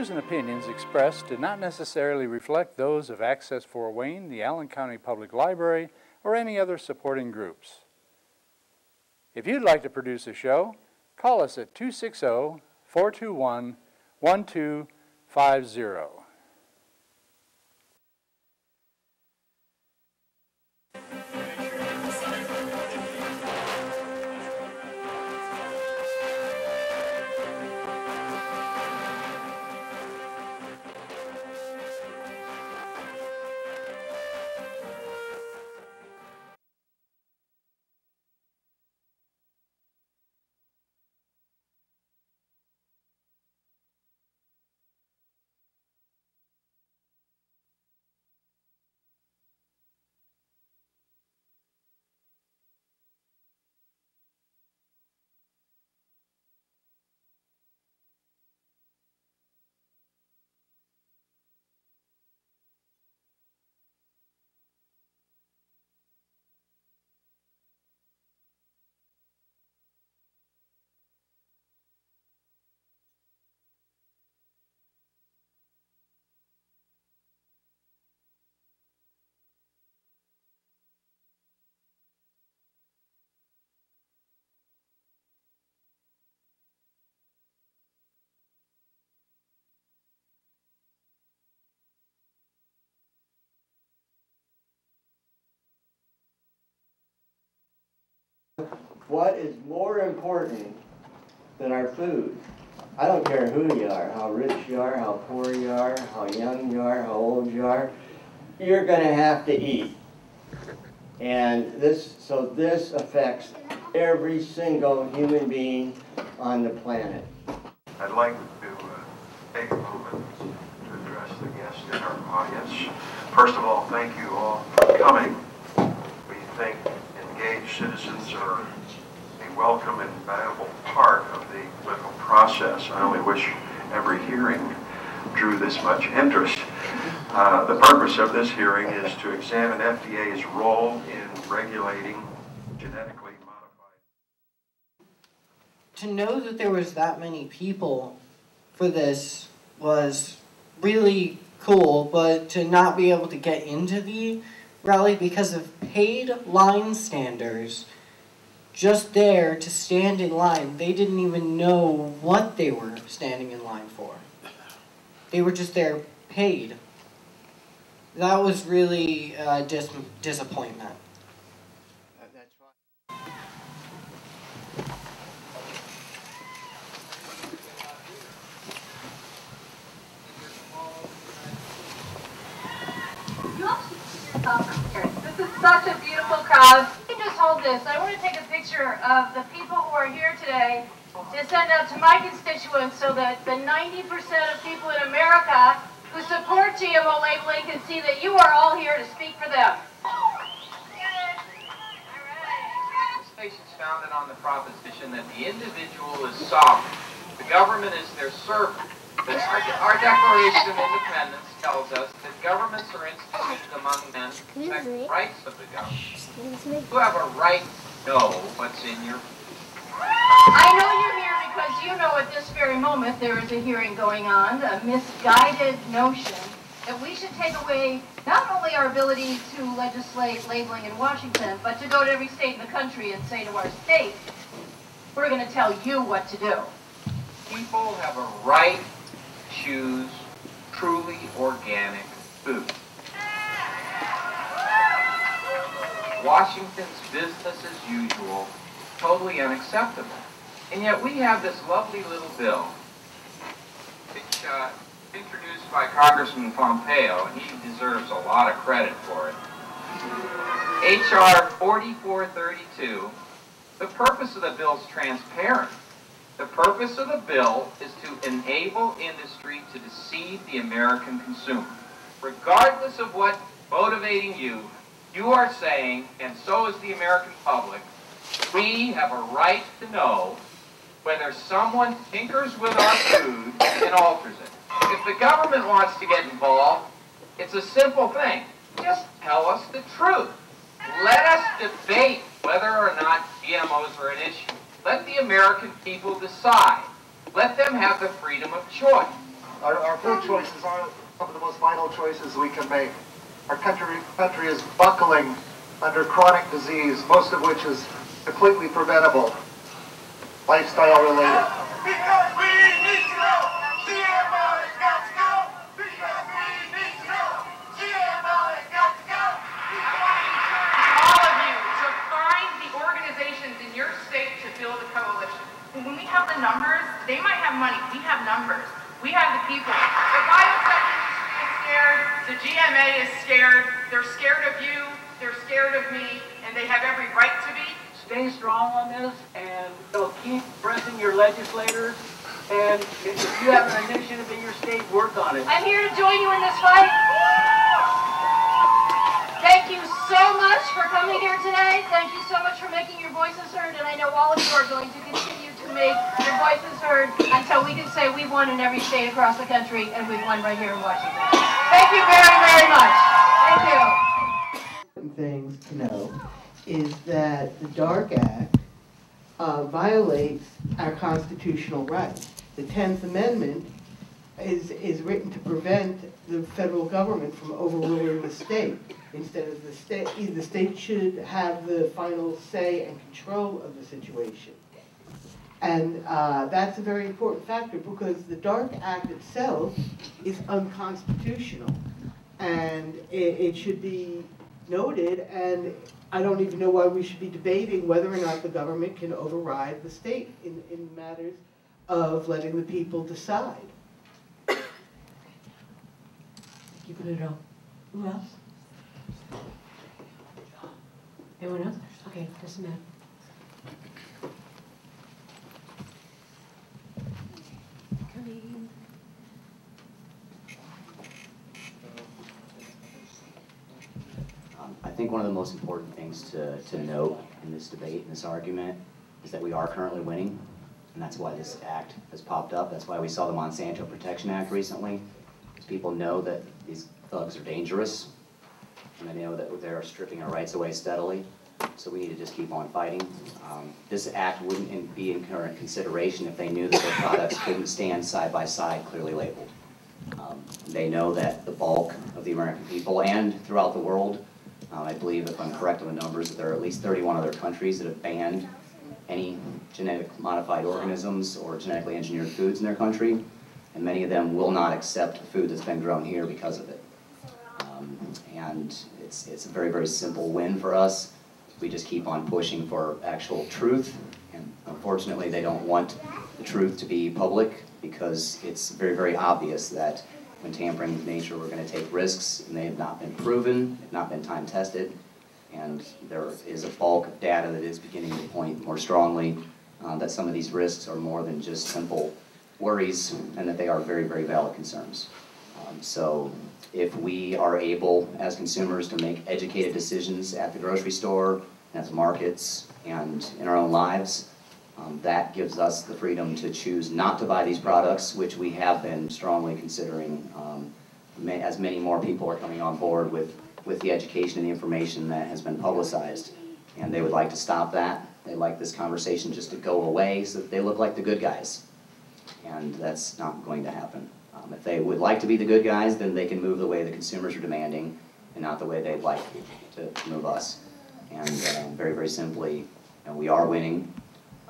Views and opinions expressed do not necessarily reflect those of Access Fort Wayne, the Allen County Public Library, or any other supporting groups. If you'd like to produce a show, call us at 260 421 1250. What is more important than our food? I don't care who you are, how rich you are, how poor you are, how young you are, how old you are, you're going to have to eat. And this, so this affects every single human being on the planet. I'd like to uh, take a moment to address the guests in our audience. First of all, thank you all for coming. Citizens are a welcome and valuable part of the political process. I only wish every hearing drew this much interest. Uh, the purpose of this hearing is to examine FDA's role in regulating genetically modified. to know that there was that many people for this was really cool, but to not be able to get into the rally because of paid line standers just there to stand in line, they didn't even know what they were standing in line for. They were just there paid. That was really a dis- disappointment. That's right. This is such a beautiful crowd. You can just hold this. I want to take a picture of the people who are here today to send out to my constituents so that the 90% of people in America who support GMO labeling can see that you are all here to speak for them. Legislation is founded on the proposition that the individual is sovereign. The government is their servant. But our, our Declaration of Independence tells us that governments are instituted among men to protect the rights of the government. You have a right to know what's in your I know you're here because you know at this very moment there is a hearing going on, a misguided notion that we should take away not only our ability to legislate labeling in Washington, but to go to every state in the country and say to our state, we're going to tell you what to do. people have a right to choose truly organic food. Washington's business as usual, totally unacceptable. And yet we have this lovely little bill, which uh, introduced by Congressman Pompeo, and he deserves a lot of credit for it. H.R. 4432, the purpose of the bill is transparent. The purpose of the bill is to enable industry to deceive the American consumer. Regardless of what motivating you, you are saying, and so is the American public, we have a right to know whether someone tinkers with our food and alters it. If the government wants to get involved, it's a simple thing. Just tell us the truth. Let us debate whether or not GMOs are an issue. Let the American people decide. Let them have the freedom of choice. Our, our food choices are some of the most vital choices we can make. Our country, country is buckling under chronic disease, most of which is completely preventable, lifestyle related. Because we need to numbers, they might have money, we have numbers. We have the people. The biosector industry is scared, the GMA is scared, they're scared of you, they're scared of me, and they have every right to be. stay strong on this and so keep pressing your legislators. And if you have an initiative in your state, work on it. I'm here to join you in this fight. Thank you so much for coming here today. Thank you so much for making your voices heard, and I know all of you are going to continue to make your voices heard until we can say we've won in every state across the country, and we've won right here in Washington. Thank you very, very much. Thank you. things to know is that the Dark Act uh, violates our constitutional rights. The Tenth Amendment is, is written to prevent the federal government from overruling the state. Instead of the state, the state should have the final say and control of the situation. And uh, that's a very important factor because the Dark Act itself is unconstitutional. And it, it should be noted, and I don't even know why we should be debating whether or not the government can override the state in, in matters of letting the people decide. Keep it up. Who else? Anyone else? Okay, just a minute. Coming. Um, I think one of the most important things to, to note in this debate, in this argument, is that we are currently winning, and that's why this act has popped up. That's why we saw the Monsanto Protection Act recently, because people know that these thugs are dangerous, and they know that they're stripping our rights away steadily. So we need to just keep on fighting. Um, This act wouldn't be in current consideration if they knew that their products couldn't stand side by side clearly labeled. Um, They know that the bulk of the American people and throughout the world, uh, I believe if I'm correct on the numbers, that there are at least 31 other countries that have banned any genetic modified organisms or genetically engineered foods in their country, and many of them will not accept food that's been grown here because of it. Um, And it's, it's a very, very simple win for us. We just keep on pushing for actual truth, and unfortunately, they don't want the truth to be public because it's very, very obvious that when tampering with nature, we're gonna take risks, and they have not been proven, have not been time tested, and there is a bulk of data that is beginning to point more strongly uh, that some of these risks are more than just simple worries, and that they are very, very valid concerns. Um, So if we are able, as consumers, to make educated decisions at the grocery store, at the markets, and in our own lives, um, that gives us the freedom to choose not to buy these products, which we have been strongly considering. um, As many more people are coming on board with, with the education and the information that has been publicized. And they would like to stop that. They'd like this conversation just to go away so that they look like the good guys. And that's not going to happen. Um, If they would like to be the good guys, then they can move the way the consumers are demanding and not the way they'd like to move us. And um, very, very simply, you know, we are winning,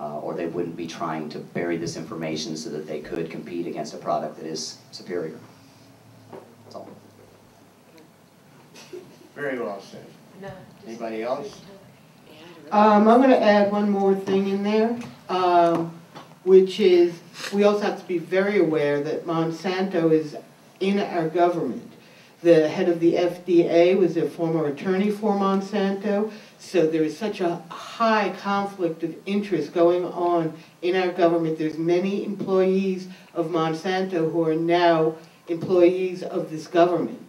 uh, or they wouldn't be trying to bury this information so that they could compete against a product that is superior. That's all. Very well said. No. Anybody else? Um, I'm gonna add one more thing in there, um, which is, we also have to be very aware that Monsanto is in our government. The head of the FDA was a former attorney for Monsanto, so there is such a high conflict of interest going on in our government. There's many employees of Monsanto who are now employees of this government.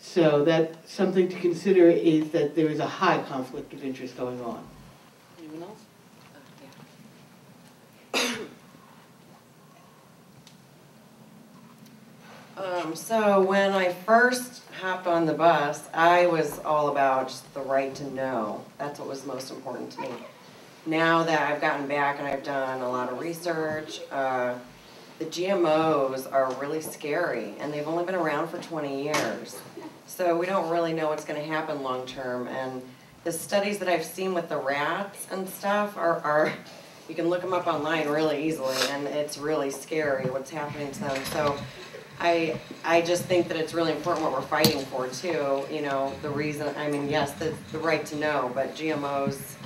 So that, something to consider is that there is a high conflict of interest going on. Anyone else? Um, so when I first hopped on the bus, I was all about the right to know. That's what was most important to me. Now that I've gotten back and I've done a lot of research, uh, the GMOs are really scary and they've only been around for 20 years. So we don't really know what's going to happen long term. And the studies that I've seen with the rats and stuff are, are you can look them up online really easily and it's really scary what's happening to them. So I, I just think that it's really important what we're fighting for too. You know, the reason, I mean, yes, the, the right to know, but GMOs,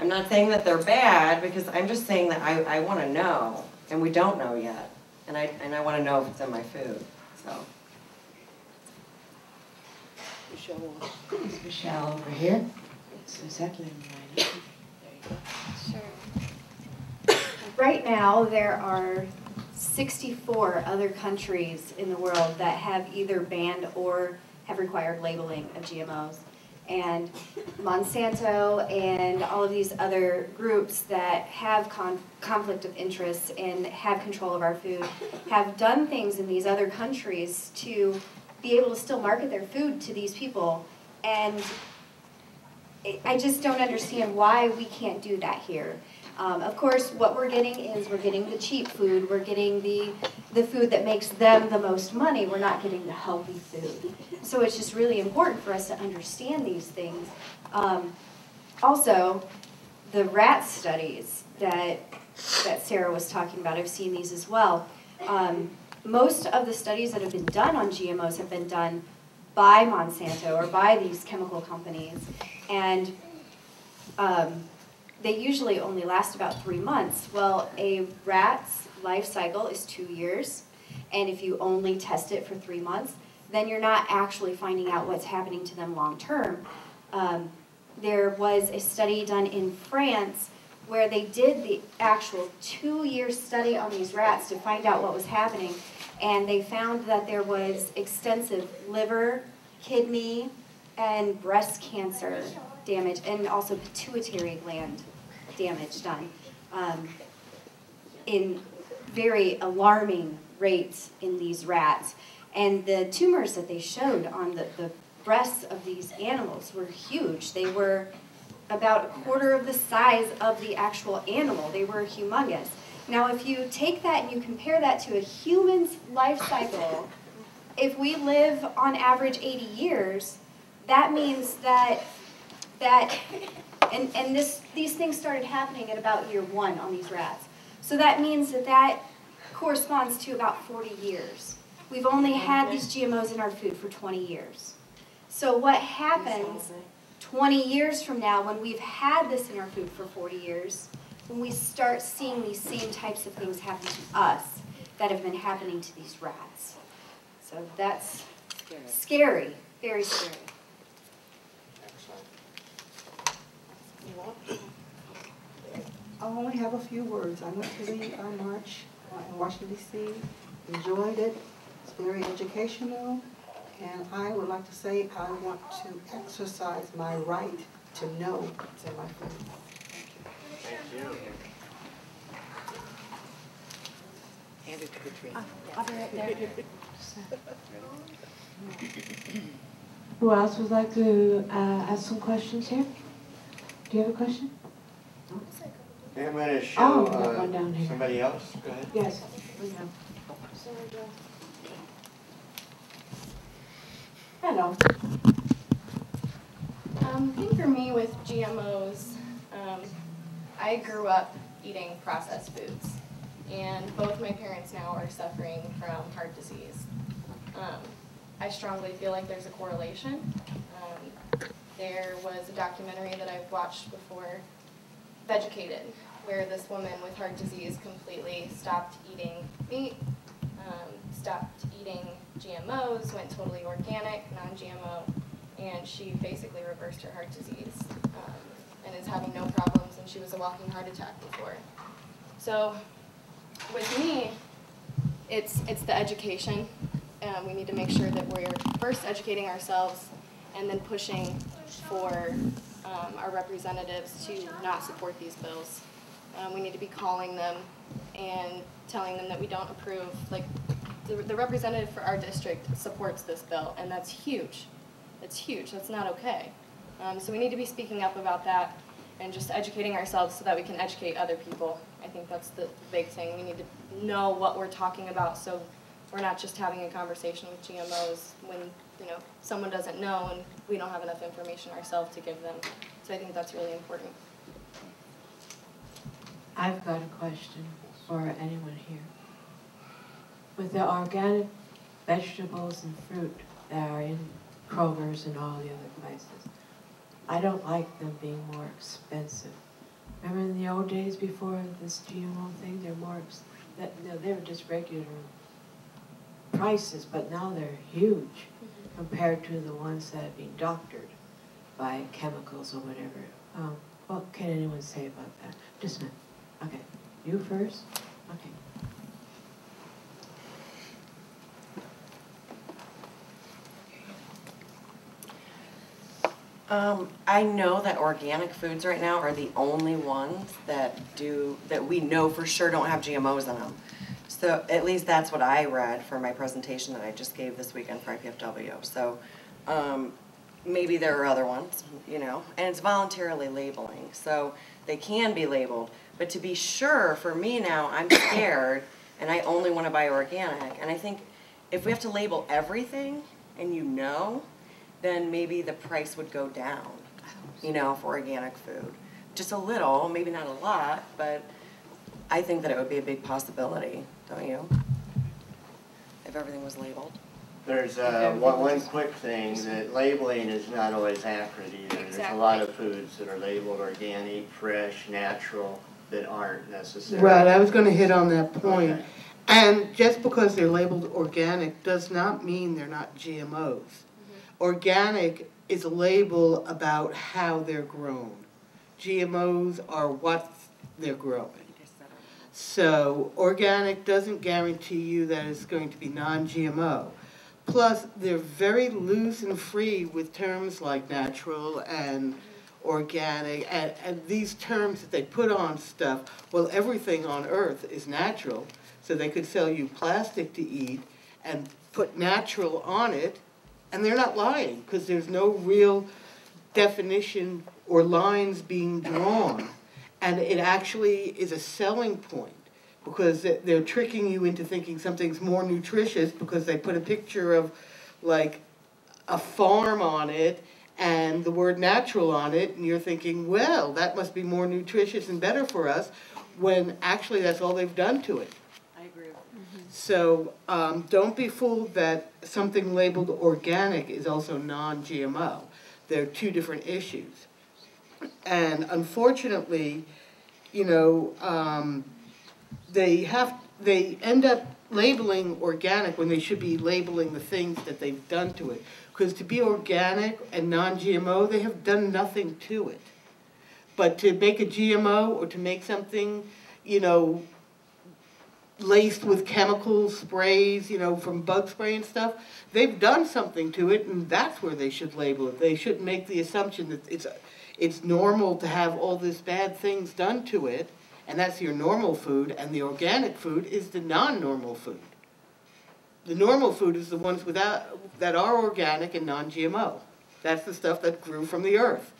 I'm not saying that they're bad because I'm just saying that I, I want to know and we don't know yet. And I, and I want to know if it's in my food, so. Michelle. It's Michelle over here. It's exactly right. Sure. Right now, there are 64 other countries in the world that have either banned or have required labeling of GMOs. And Monsanto and all of these other groups that have con conflict of interest and have control of our food have done things in these other countries to be able to still market their food to these people. And I just don't understand why we can't do that here. Um, of course, what we're getting is we're getting the cheap food, we're getting the, the food that makes them the most money, we're not getting the healthy food. So it's just really important for us to understand these things. Um, also, the rat studies that, that Sarah was talking about, I've seen these as well. Um, most of the studies that have been done on GMOs have been done by Monsanto or by these chemical companies. And um, they usually only last about three months. Well, a rat's life cycle is two years, and if you only test it for three months, then you're not actually finding out what's happening to them long term. Um, there was a study done in France where they did the actual two-year study on these rats to find out what was happening, and they found that there was extensive liver, kidney, and breast cancer damage, and also pituitary gland damage done um, in very alarming rates in these rats. And the tumors that they showed on the, the breasts of these animals were huge. They were about a quarter of the size of the actual animal. They were humongous. Now, if you take that and you compare that to a human's life cycle, if we live on average 80 years, that means that that and and this these things started happening at about year one on these rats. So that means that that corresponds to about 40 years. We've only had these GMOs in our food for 20 years. So what happens 20 years from now when we've had this in our food for 40 years, when we start seeing these same types of things happen to us that have been happening to these rats? So that's scary, very scary. I only have a few words. I went to the uh, march in Washington DC, enjoyed it. It's very educational, and I would like to say I want to exercise my right to know what's in my food. Thank you. Hand it to Katrina. I'll be right there. Who else would like to uh, ask some questions here? Do you have a question? I'm gonna Oh, show we got uh, one down here. somebody else, go ahead. Yes, we have. Hello. Um, I think for me with GMOs, um, I grew up eating processed foods, and both my parents now are suffering from heart disease. Um, I strongly feel like there's a correlation. Um, there was a documentary that I've watched before, Vegucated, where this woman with heart disease completely stopped eating meat, um, stopped eating GMOs, went totally organic, non-GMO, and she basically reversed her heart disease um, and is having no problems, and she was a walking heart attack before. So with me, it's, it's the education. Um, we need to make sure that we're first educating ourselves and then pushing for um, our representatives to not support these bills. Um, we need to be calling them and telling them that we don't approve, like, the, the representative for our district supports this bill, and that's huge. It's huge, that's not okay. Um, so we need to be speaking up about that and just educating ourselves so that we can educate other people. I think that's the big thing. We need to know what we're talking about, so we're not just having a conversation with GMOs when, you know, someone doesn't know and we don't have enough information ourselves to give them. So I think that's really important. I've got a question for anyone here. With the organic vegetables and fruit that are in Kroger's and all the other places, I don't like them being more expensive. Remember in the old days before this GMO thing, they're more, that, no, they were just regular prices, but now they're huge compared to the ones that have been doctored by chemicals or whatever. Um, what can anyone say about that? Just minute. Okay, you first? Okay. Um, I know that organic foods right now are the only ones that do, that we know for sure don't have GMOs in them. So at least that's what I read for my presentation that I just gave this weekend for IPFW. So, um, maybe there are other ones, you know, and it's voluntarily labeling, so they can be labeled. But to be sure, for me now, I'm scared, and I only wanna buy organic, and I think if we have to label everything, and you know, then maybe the price would go down, you know, for organic food. Just a little, maybe not a lot, but I think that it would be a big possibility, don't you? If everything was labeled. There's uh, one, one quick thing, that labeling is not always accurate either. There's a lot of foods that are labeled organic, fresh, natural, that aren't necessarily. Right, I was gonna hit on that point. Okay. And just because they're labeled organic does not mean they're not GMOs. Organic is a label about how they're grown. GMOs are what they're growing. So organic doesn't guarantee you that it's going to be non-GMO. Plus, they're very loose and free with terms like natural and organic, and, and these terms that they put on stuff, well, everything on earth is natural, so they could sell you plastic to eat and put natural on it, and they're not lying, because there's no real definition or lines being drawn. And it actually is a selling point, because they- they're tricking you into thinking something's more nutritious because they put a picture of like a farm on it and the word natural on it, and you're thinking, well, that must be more nutritious and better for us, when actually that's all they've done to it. I agree. So um, don't be fooled that something labeled organic is also non-GMO. They're two different issues. And unfortunately, you know, um, they have, they end up labeling organic when they should be labeling the things that they've done to it. Because to be organic and non-GMO, they have done nothing to it. But to make a GMO or to make something, you know, laced with chemical sprays, you know, from bug spray and stuff, they've done something to it, and that's where they should label it. They shouldn't make the assumption that it's, it's normal to have all these bad things done to it, and that's your normal food, and the organic food is the non-normal food. The normal food is the ones without, that are organic and non-GMO. That's the stuff that grew from the earth.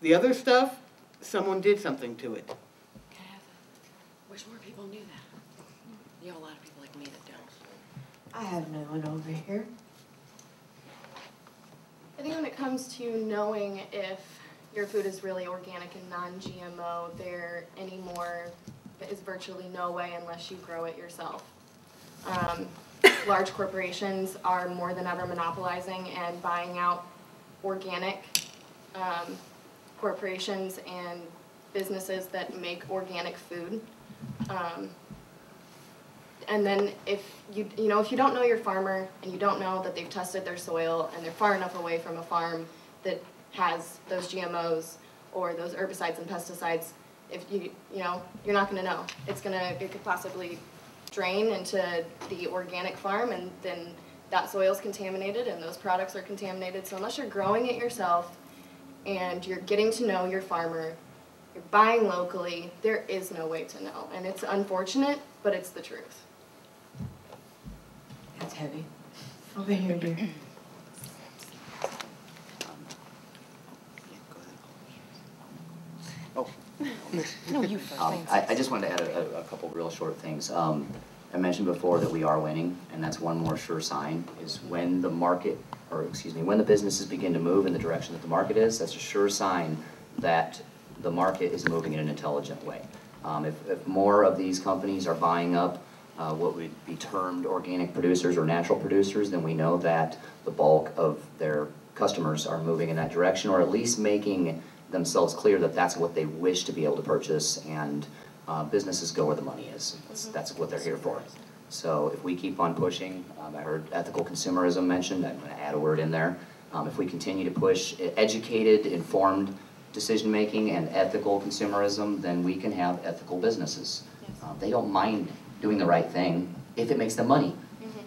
The other stuff, someone did something to it. Wish more people knew that. You have a lot of people like me that don't. I have no one over here. I think when it comes to knowing if your food is really organic and non-GMO, there anymore is virtually no way unless you grow it yourself. Um, large corporations are more than ever monopolizing and buying out organic um, corporations and businesses that make organic food. Um, and then if you, you know, if you don't know your farmer and you don't know that they've tested their soil and they're far enough away from a farm that has those GMOs or those herbicides and pesticides, if you, you know, you're not gonna know. It's gonna, it could possibly drain into the organic farm and then that soil's contaminated and those products are contaminated. So unless you're growing it yourself and you're getting to know your farmer, you're buying locally, there is no way to know. And it's unfortunate, but it's the truth. That's heavy. Over here, dear. No, you first, Um. I, I just wanted to add a, a- a couple real short things. Um, I mentioned before that we are winning, and that's one more sure sign, is when the market, or excuse me, when the businesses begin to move in the direction that the market is, that's a sure sign that the market is moving in an intelligent way. Um, if, if more of these companies are buying up uh, what would be termed organic producers or natural producers, then we know that the bulk of their customers are moving in that direction, or at least making themselves clear that that's what they wish to be able to purchase, and uh, businesses go where the money is. That's, that's what they're here for. So if we keep on pushing, um, I heard ethical consumerism mentioned, I'm gonna add a word in there. Um, if we continue to push educated, informed decision-making and ethical consumerism, then we can have ethical businesses. Uh, They don't mind doing the right thing if it makes them money.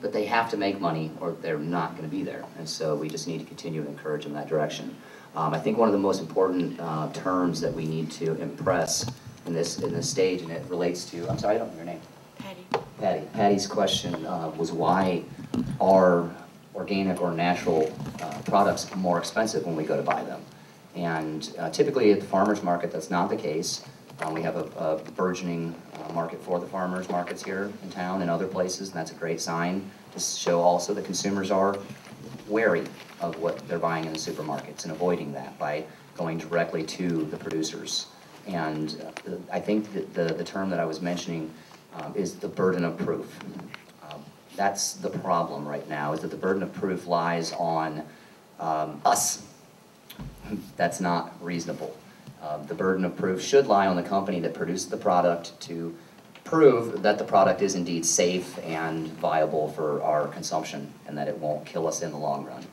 But they have to make money or they're not gonna be there. And so we just need to continue to encourage them in that direction. Um, I think one of the most important, uh, terms that we need to impress in this, in this stage, and it relates to, I'm sorry, I don't know your name. Patty. Patty, Patty's question uh, was why are organic or natural uh, products more expensive when we go to buy them? And uh, typically at the farmer's market, that's not the case. Uh, We have a a burgeoning uh, market for the farmers markets here in town and other places, and that's a great sign to show also that consumers are wary of what they're buying in the supermarkets and avoiding that by going directly to the producers. And uh, I think that the, the term that I was mentioning um, is the burden of proof. Um, That's the problem right now, is that the burden of proof lies on um, us. That's not reasonable. Uh, The burden of proof should lie on the company that produced the product to prove that the product is indeed safe and viable for our consumption and that it won't kill us in the long run.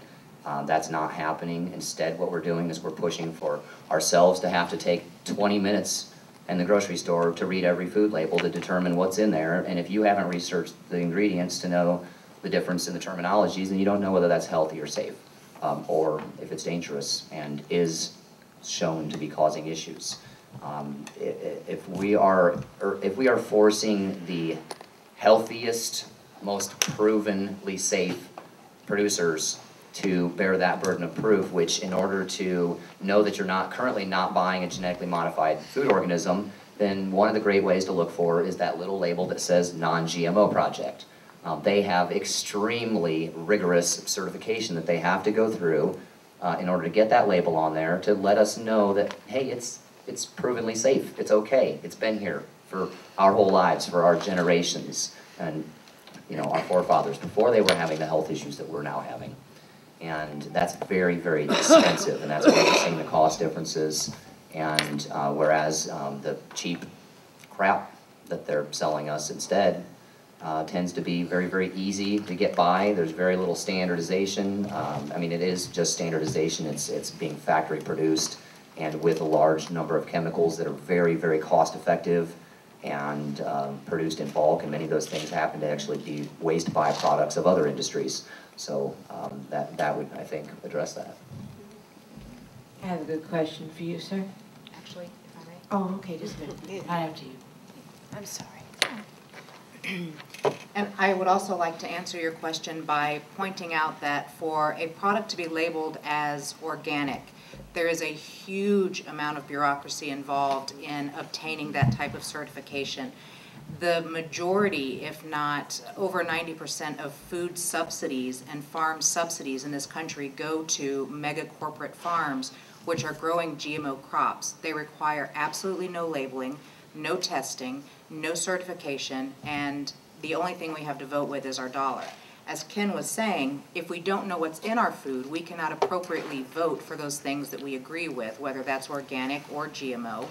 Uh, That's not happening. Instead, what we're doing is we're pushing for ourselves to have to take 20 minutes in the grocery store to read every food label to determine what's in there. And if you haven't researched the ingredients to know the difference in the terminologies, then you don't know whether that's healthy or safe, um, or if it's dangerous and is shown to be causing issues. Um, If we are, or if we are forcing the healthiest, most provenly safe producers to bear that burden of proof, which in order to know that you're not, currently not buying a genetically modified food organism, then one of the great ways to look for is that little label that says non-GMO project. Um, they have extremely rigorous certification that they have to go through uh, in order to get that label on there to let us know that, hey, it's, it's provenly safe, it's okay, it's been here for our whole lives, for our generations, and, you know, our forefathers, before they were having the health issues that we're now having. And that's very, very expensive, and that's where we're seeing the cost differences. And uh, whereas um, the cheap crap that they're selling us instead uh, tends to be very, very easy to get by. There's very little standardization. Um, I mean, it is just standardization. It's, it's being factory produced and with a large number of chemicals that are very, very cost effective and um, produced in bulk. And many of those things happen to actually be waste byproducts of other industries. So um, that, that would, I think, address that. I have a good question for you, sir. Actually, if I may. Oh, okay, just a minute. Right after you. I'm sorry. And I would also like to answer your question by pointing out that for a product to be labeled as organic, there is a huge amount of bureaucracy involved in obtaining that type of certification. The majority, if not over ninety percent of food subsidies and farm subsidies in this country go to mega corporate farms which are growing GMO crops. They require absolutely no labeling, no testing, no certification, and the only thing we have to vote with is our dollar. As Ken was saying, if we don't know what's in our food, we cannot appropriately vote for those things that we agree with, whether that's organic or GMO.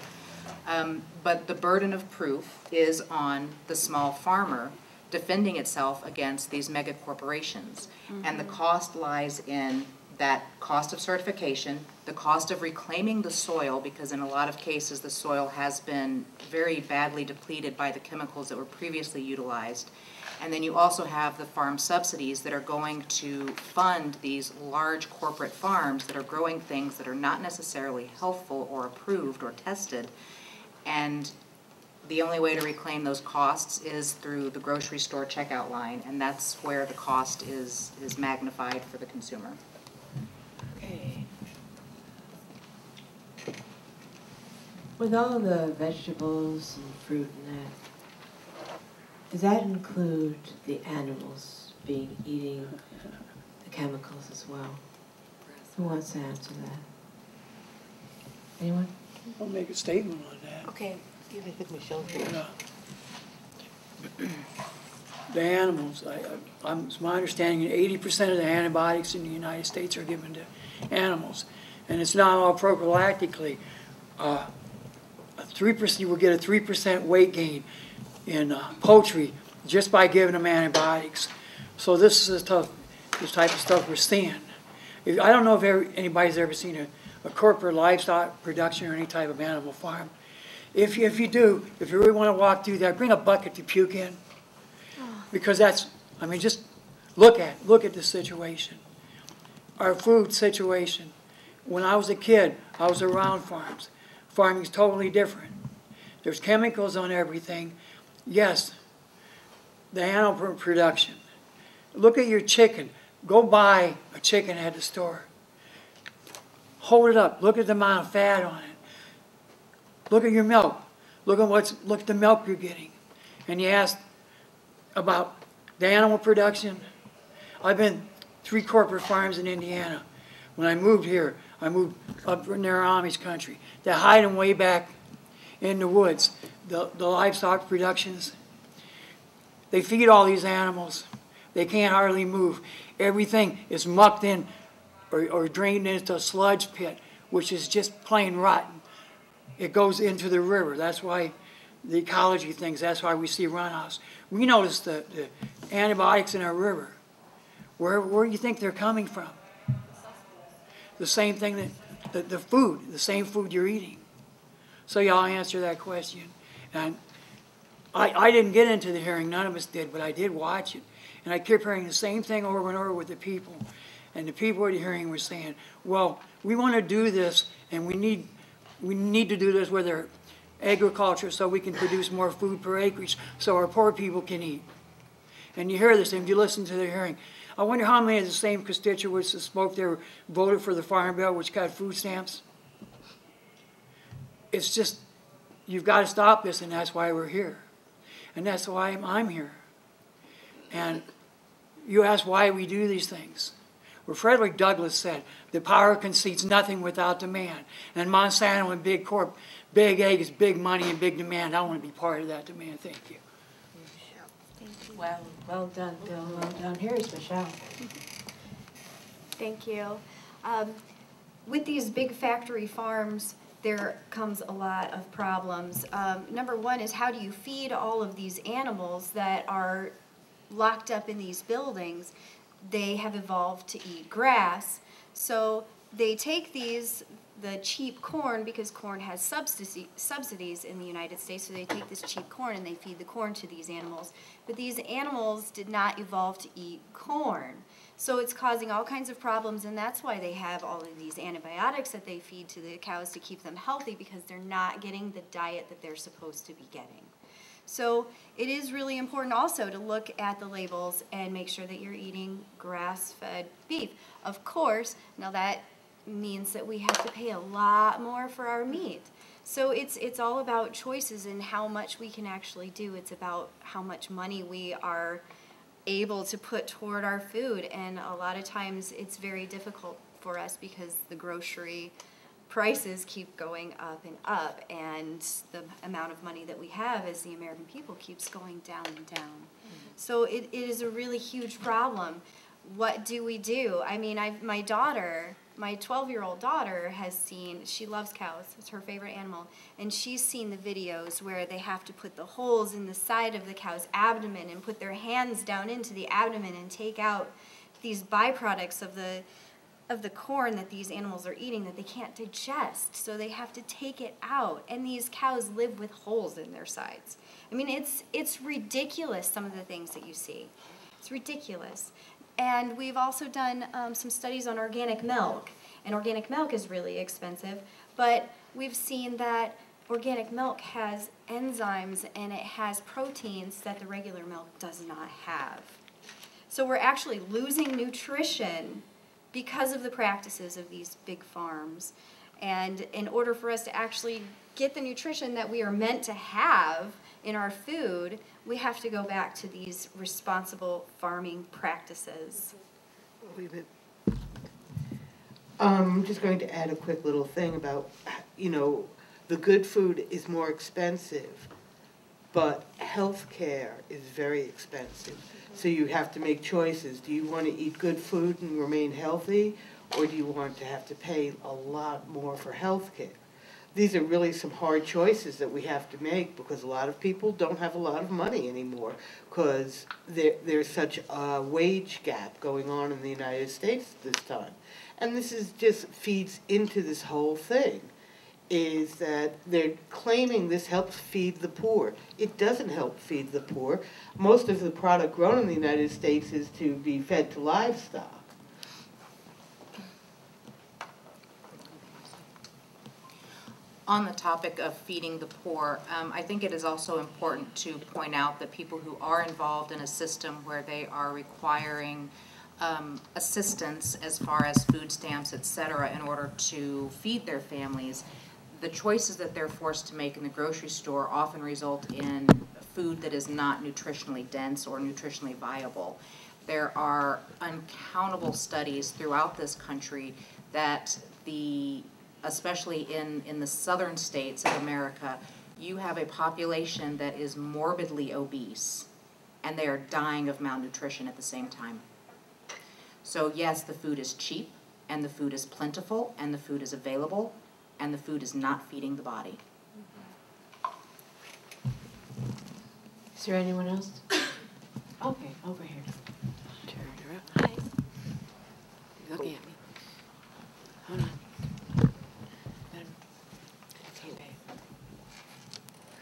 Um, but the burden of proof is on the small farmer defending itself against these mega corporations. And the cost lies in that cost of certification, the cost of reclaiming the soil, because in a lot of cases, the soil has been very badly depleted by the chemicals that were previously utilized. And then you also have the farm subsidies that are going to fund these large corporate farms that are growing things that are not necessarily healthful or approved or tested. And the only way to reclaim those costs is through the grocery store checkout line, and that's where the cost is, is magnified for the consumer. Okay. With all the vegetables and fruit and that, does that include the animals being eating the chemicals as well? Who wants to answer that? Anyone? I'll make a statement on that. Okay. I think Michelle Yeah. The animals, I, I- I'm, it's my understanding, eighty percent of the antibiotics in the United States are given to animals. And it's not all prophylactically. Uh, a three percent, you will get a three percent weight gain in uh, poultry just by giving them antibiotics. So this is the tough, this type of stuff we're seeing. If, I don't know if ever, anybody's ever seen a, a corporate livestock production or any type of animal farm. If you, if you do, if you really want to walk through there, bring a bucket to puke in. Oh. Because that's, I mean, just look at, look at the situation. Our food situation. When I was a kid, I was around farms. Farming's totally different. There's chemicals on everything. Yes, the animal production. Look at your chicken. Go buy a chicken at the store. Hold it up. Look at the amount of fat on it. Look at your milk. Look at what's look at the milk you're getting. And you ask about the animal production. I've been three corporate farms in Indiana. When I moved here, I moved up near Amish country. They hide them way back in the woods. The, the livestock productions, they feed all these animals. They can't hardly move. Everything is mucked in or, or drained into a sludge pit, which is just plain rotten. It goes into the river. That's why the ecology things, that's why we see runoffs. We notice the, the antibiotics in our river. Where, where do you think they're coming from? The same thing that, the, the food, the same food you're eating. So y'all answer that question. And I, I didn't get into the hearing, none of us did, but I did watch it. And I kept hearing the same thing over and over with the people. And the people at the hearing were saying, well, we want to do this and we need, we need to do this with our agriculture so we can produce more food per acreage so our poor people can eat. And you hear this, and if you listen to the hearing, I wonder how many of the same constituents that spoke there voted for the Farm Bill, which got food stamps. It's just, you've got to stop this, and that's why we're here. And that's why I'm, I'm here. And you ask why we do these things. Well, Frederick Douglass said, the power concedes nothing without demand. And Monsanto and Big Corp, big eggs, big money, and big demand. I want to be part of that demand. Thank you. Well, well done, Bill. Well done. Here's Michelle. Thank you. Um, with these big factory farms, there comes a lot of problems. Um, number one is how do you feed all of these animals that are locked up in these buildings? They have evolved to eat grass. So they take these, the cheap corn, because corn has subsidies in the United States, so they take this cheap corn and they feed the corn to these animals. But these animals did not evolve to eat corn. So it's causing all kinds of problems, and that's why they have all of these antibiotics that they feed to the cows to keep them healthy because they're not getting the diet that they're supposed to be getting. So it is really important also to look at the labels and make sure that you're eating grass-fed beef. Of course, now that means that we have to pay a lot more for our meat. So it's it's all about choices and how much we can actually do. It's about how much money we are able to put toward our food and a lot of times it's very difficult for us because the grocery prices keep going up and up and the amount of money that we have as the American people keeps going down and down. Mm-hmm. So it, it is a really huge problem. What do we do? I mean, I've, my daughter, my 12 year old daughter, has seen, she loves cows, it's her favorite animal, and she's seen the videos where they have to put the holes in the side of the cow's abdomen and put their hands down into the abdomen and take out these byproducts of the of the corn that these animals are eating that they can't digest. So they have to take it out. And these cows live with holes in their sides. I mean it's it's ridiculous some of the things that you see. It's ridiculous. And we've also done um, some studies on organic milk. And organic milk is really expensive but we've seen that organic milk has enzymes and it has proteins that the regular milk does not have. So we're actually losing nutrition because of the practices of these big farms. And in order for us to actually get the nutrition that we are meant to have in our food, we have to go back to these responsible farming practices. Um, I'm just going to add a quick little thing about, you know, the good food is more expensive, but healthcare is very expensive. So you have to make choices. Do you want to eat good food and remain healthy, or do you want to have to pay a lot more for health care? These are really some hard choices that we have to make because a lot of people don't have a lot of money anymore because there, there's such a wage gap going on in the United States at this time. And this is just feeds into this whole thing is that they're claiming this helps feed the poor. It doesn't help feed the poor. Most of the product grown in the United States is to be fed to livestock. On the topic of feeding the poor, um, I think it is also important to point out that people who are involved in a system where they are requiring um, assistance as far as food stamps, et cetera, in order to feed their families, the choices that they're forced to make in the grocery store often result in food that is not nutritionally dense or nutritionally viable. There are uncountable studies throughout this country that the, especially in, in the southern states of America, you have a population that is morbidly obese and they are dying of malnutrition at the same time. So yes, the food is cheap and the food is plentiful and the food is available and the food is not feeding the body. Is there anyone else? Okay, over here. Hi. You're looking at me. Hold on. Um, okay, babe.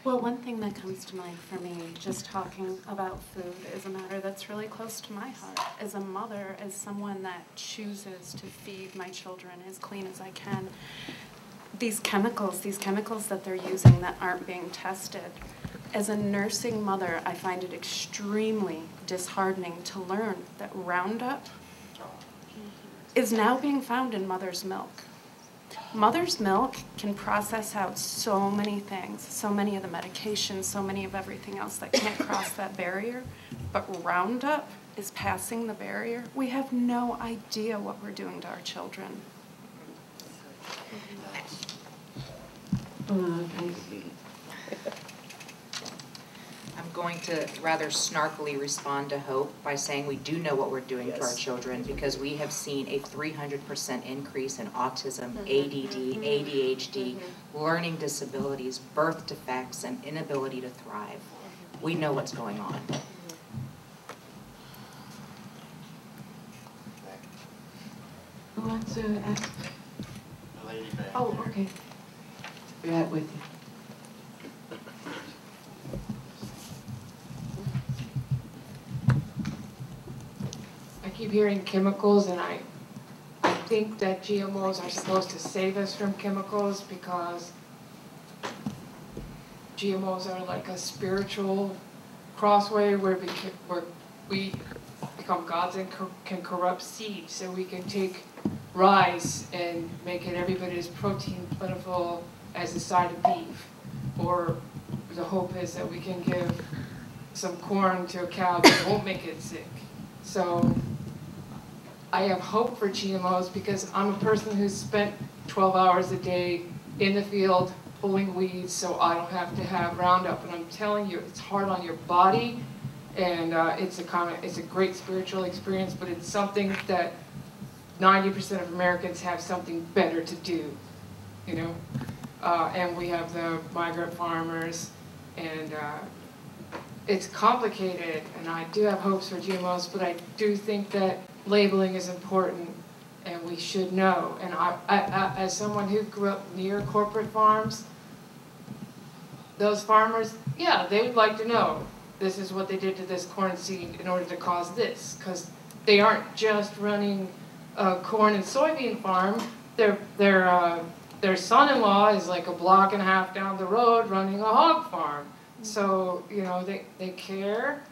Well, one thing that comes to mind for me, just talking about food, is a matter that's really close to my heart. As a mother, as someone that chooses to feed my children as clean as I can, these chemicals, these chemicals that they're using that aren't being tested, as a nursing mother, I find it extremely disheartening to learn that Roundup is now being found in mother's milk. Mother's milk can process out so many things, so many of the medications, so many of everything else that can't cross that barrier. But Roundup is passing the barrier. We have no idea what we're doing to our children. I'm going to rather snarkily respond to Hope by saying we do know what we're doing to our children because we have seen a 300% increase in autism, Mhm. ADD, Mhm. ADHD, learning disabilities, birth defects, and inability to thrive. We know what's going on. Who wants to ask? Oh, okay. You're with you. I keep hearing chemicals and I, I think that GMOs are supposed to save us from chemicals because GMOs are like a spiritual crossway where we can, where we become gods and can corrupt seeds. So we can take rice and make it every bit as protein plentiful as a side of beef. Or the hope is that we can give some corn to a cow that won't make it sick. So I have hope for GMOs because I'm a person who's spent 12 hours a day in the field pulling weeds so I don't have to have Roundup. And I'm telling you, it's hard on your body and uh, it's a kind of, it's a great spiritual experience, but it's something that 90% of Americans have something better to do, you know? Uh, and we have the migrant farmers and uh, it's complicated, and I do have hopes for GMOs, but I do think that labeling is important, and we should know. And I, I, I, as someone who grew up near corporate farms, those farmers, yeah, they would like to know this is what they did to this corn seed in order to cause this, because they aren't just running a corn and soybean farm. Their their uh, their son-in-law is like a block and a half down the road running a hog farm. So, you know, they, they care,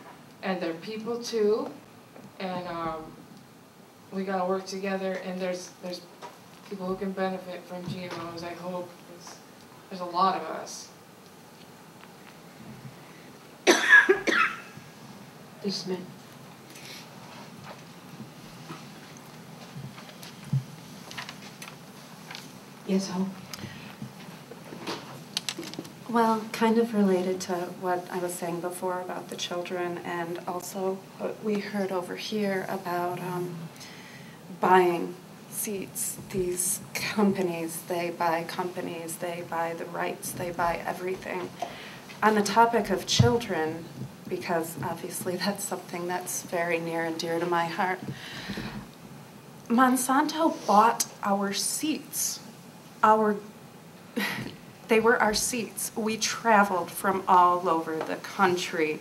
and they're people too, and um, we gotta work together, and there's, there's people who can benefit from GMOs, I hope. 'cause There's a lot of us. Ms. Smith? Yes, Hope? Well, kind of related to what I was saying before about the children and also what we heard over here about um, buying seats. These companies, they buy companies, they buy the rights, they buy everything. On the topic of children, because obviously that's something that's very near and dear to my heart, Monsanto bought our seats. Our they were our seats. We traveled from all over the country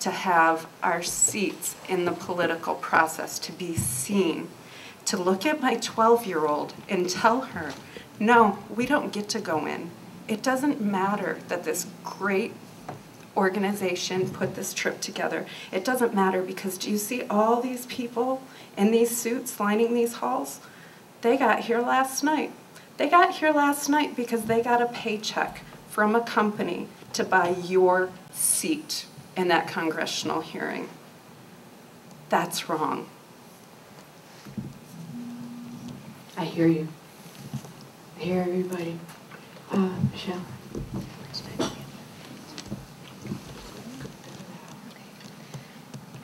to have our seats in the political process, to be seen, to look at my 12 year old and tell her, no, we don't get to go in. It doesn't matter that this great organization put this trip together. It doesn't matter because do you see all these people in these suits lining these halls? They got here last night. They got here last night because they got a paycheck from a company to buy your seat in that congressional hearing. That's wrong. I hear you. I hear everybody. Uh, Michelle?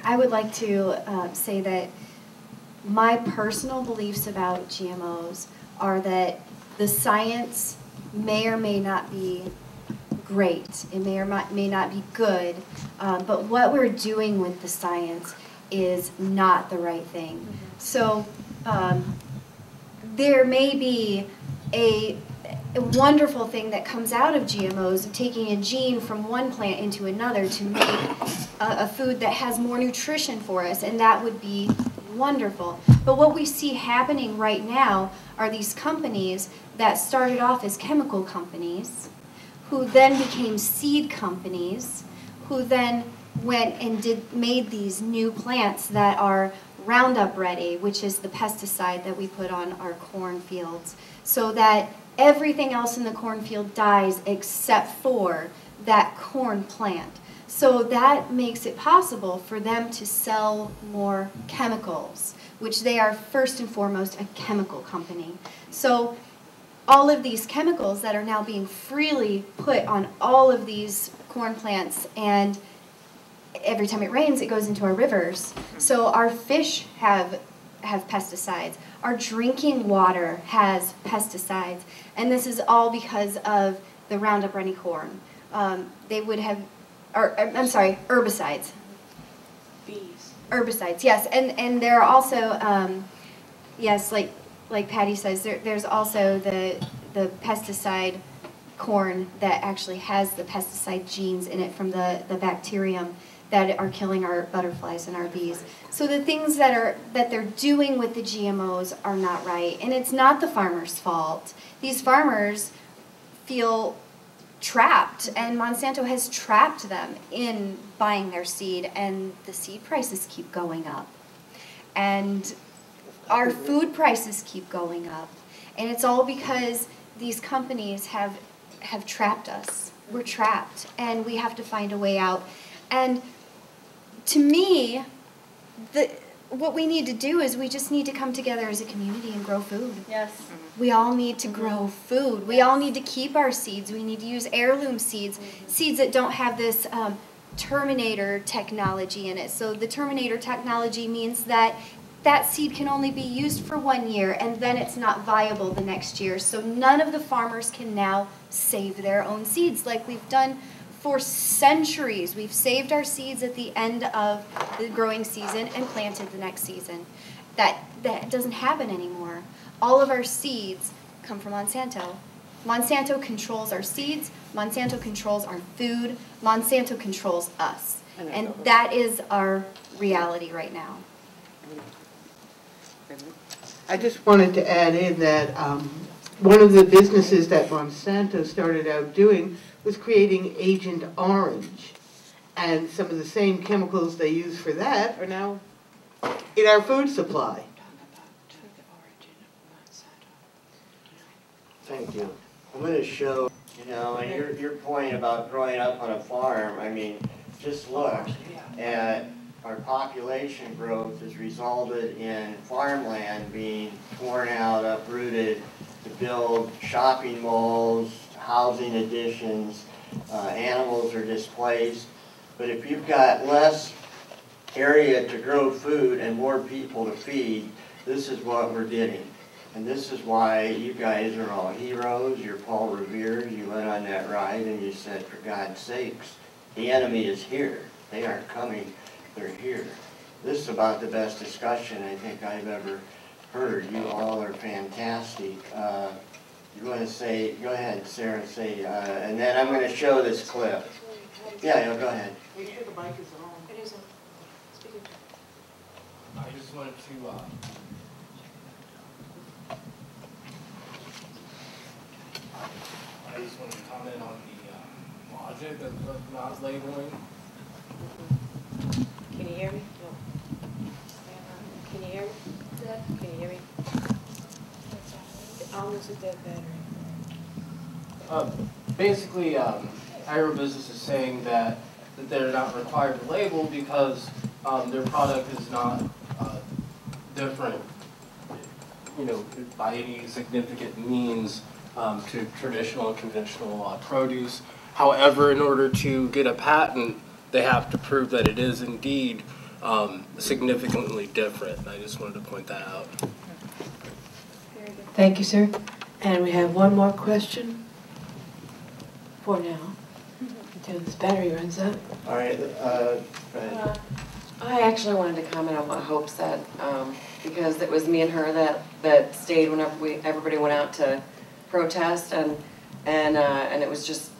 I would like to uh, say that my personal beliefs about GMOs are that the science may or may not be great. It may or may not be good, uh, but what we're doing with the science is not the right thing. So um, there may be a, a wonderful thing that comes out of GMOs, of taking a gene from one plant into another to make a, a food that has more nutrition for us, and that would be wonderful. But what we see happening right now are these companies that started off as chemical companies, who then became seed companies, who then went and did made these new plants that are Roundup Ready, which is the pesticide that we put on our cornfields, so that everything else in the cornfield dies except for that corn plant. So that makes it possible for them to sell more chemicals, which they are first and foremost a chemical company. So all of these chemicals that are now being freely put on all of these corn plants and every time it rains it goes into our rivers. So our fish have have pesticides. Our drinking water has pesticides. And this is all because of the Roundup Ready corn. Um, they would have or I'm sorry, herbicides. Bees. Herbicides, yes, and and there are also, um, yes, like like Patty says, there, there's also the the pesticide corn that actually has the pesticide genes in it from the the bacterium that are killing our butterflies and our bees. So the things that are that they're doing with the GMOs are not right, and it's not the farmers' fault. These farmers feel trapped, and Monsanto has trapped them in buying their seed, and the seed prices keep going up. And our food prices keep going up. And it's all because these companies have have trapped us. We're trapped and we have to find a way out. And to me, the what we need to do is we just need to come together as a community and grow food. Yes. We all need to grow food. We all need to keep our seeds. We need to use heirloom seeds, seeds that don't have this um, terminator technology in it. So the terminator technology means that that seed can only be used for one year and then it's not viable the next year. So none of the farmers can now save their own seeds like we've done for centuries. We've saved our seeds at the end of the growing season and planted the next season. That, that doesn't happen anymore. All of our seeds come from Monsanto. Monsanto controls our seeds, Monsanto controls our food, Monsanto controls us. And that is our reality right now. I just wanted to add in that um, one of the businesses that Monsanto started out doing was creating Agent Orange. And some of the same chemicals they use for that are now in our food supply. Thank you. I'm going to show You know, and your, your point about growing up on a farm, I mean, just look at our population growth has resulted in farmland being torn out, uprooted to build shopping malls, housing additions, uh, animals are displaced. But if you've got less area to grow food and more people to feed, this is what we're getting. And this is why you guys are all heroes, you're Paul Revere, you went on that ride and you said, for God's sakes, the enemy is here. They aren't coming, they're here. This is about the best discussion I think I've ever heard. You all are fantastic. Uh, you want to say, go ahead, Sarah, say, uh, and then I'm going to show this clip. Yeah, yeah, go ahead. Make sure the mic is on. It is on. I just wanted to, uh, I just wanted to comment on the, uh, logic of, of not labeling. Can you hear me? No. Can you hear me? Can you hear me? Dead battery. Um, basically, um, agribusiness is saying that, that they're not required to label because, um, their product is not, uh, different, you know, by any significant means, um, to traditional and conventional, uh, produce. However, in order to get a patent, they have to prove that it is indeed, um, significantly different. I just wanted to point that out. Thank you, sir. And we have one more question for now, until this battery runs out. All right, uh, go ahead. I actually wanted to comment on what Hope said, um, because it was me and her that, that stayed whenever we, everybody went out to protest and, and, uh, and it was just,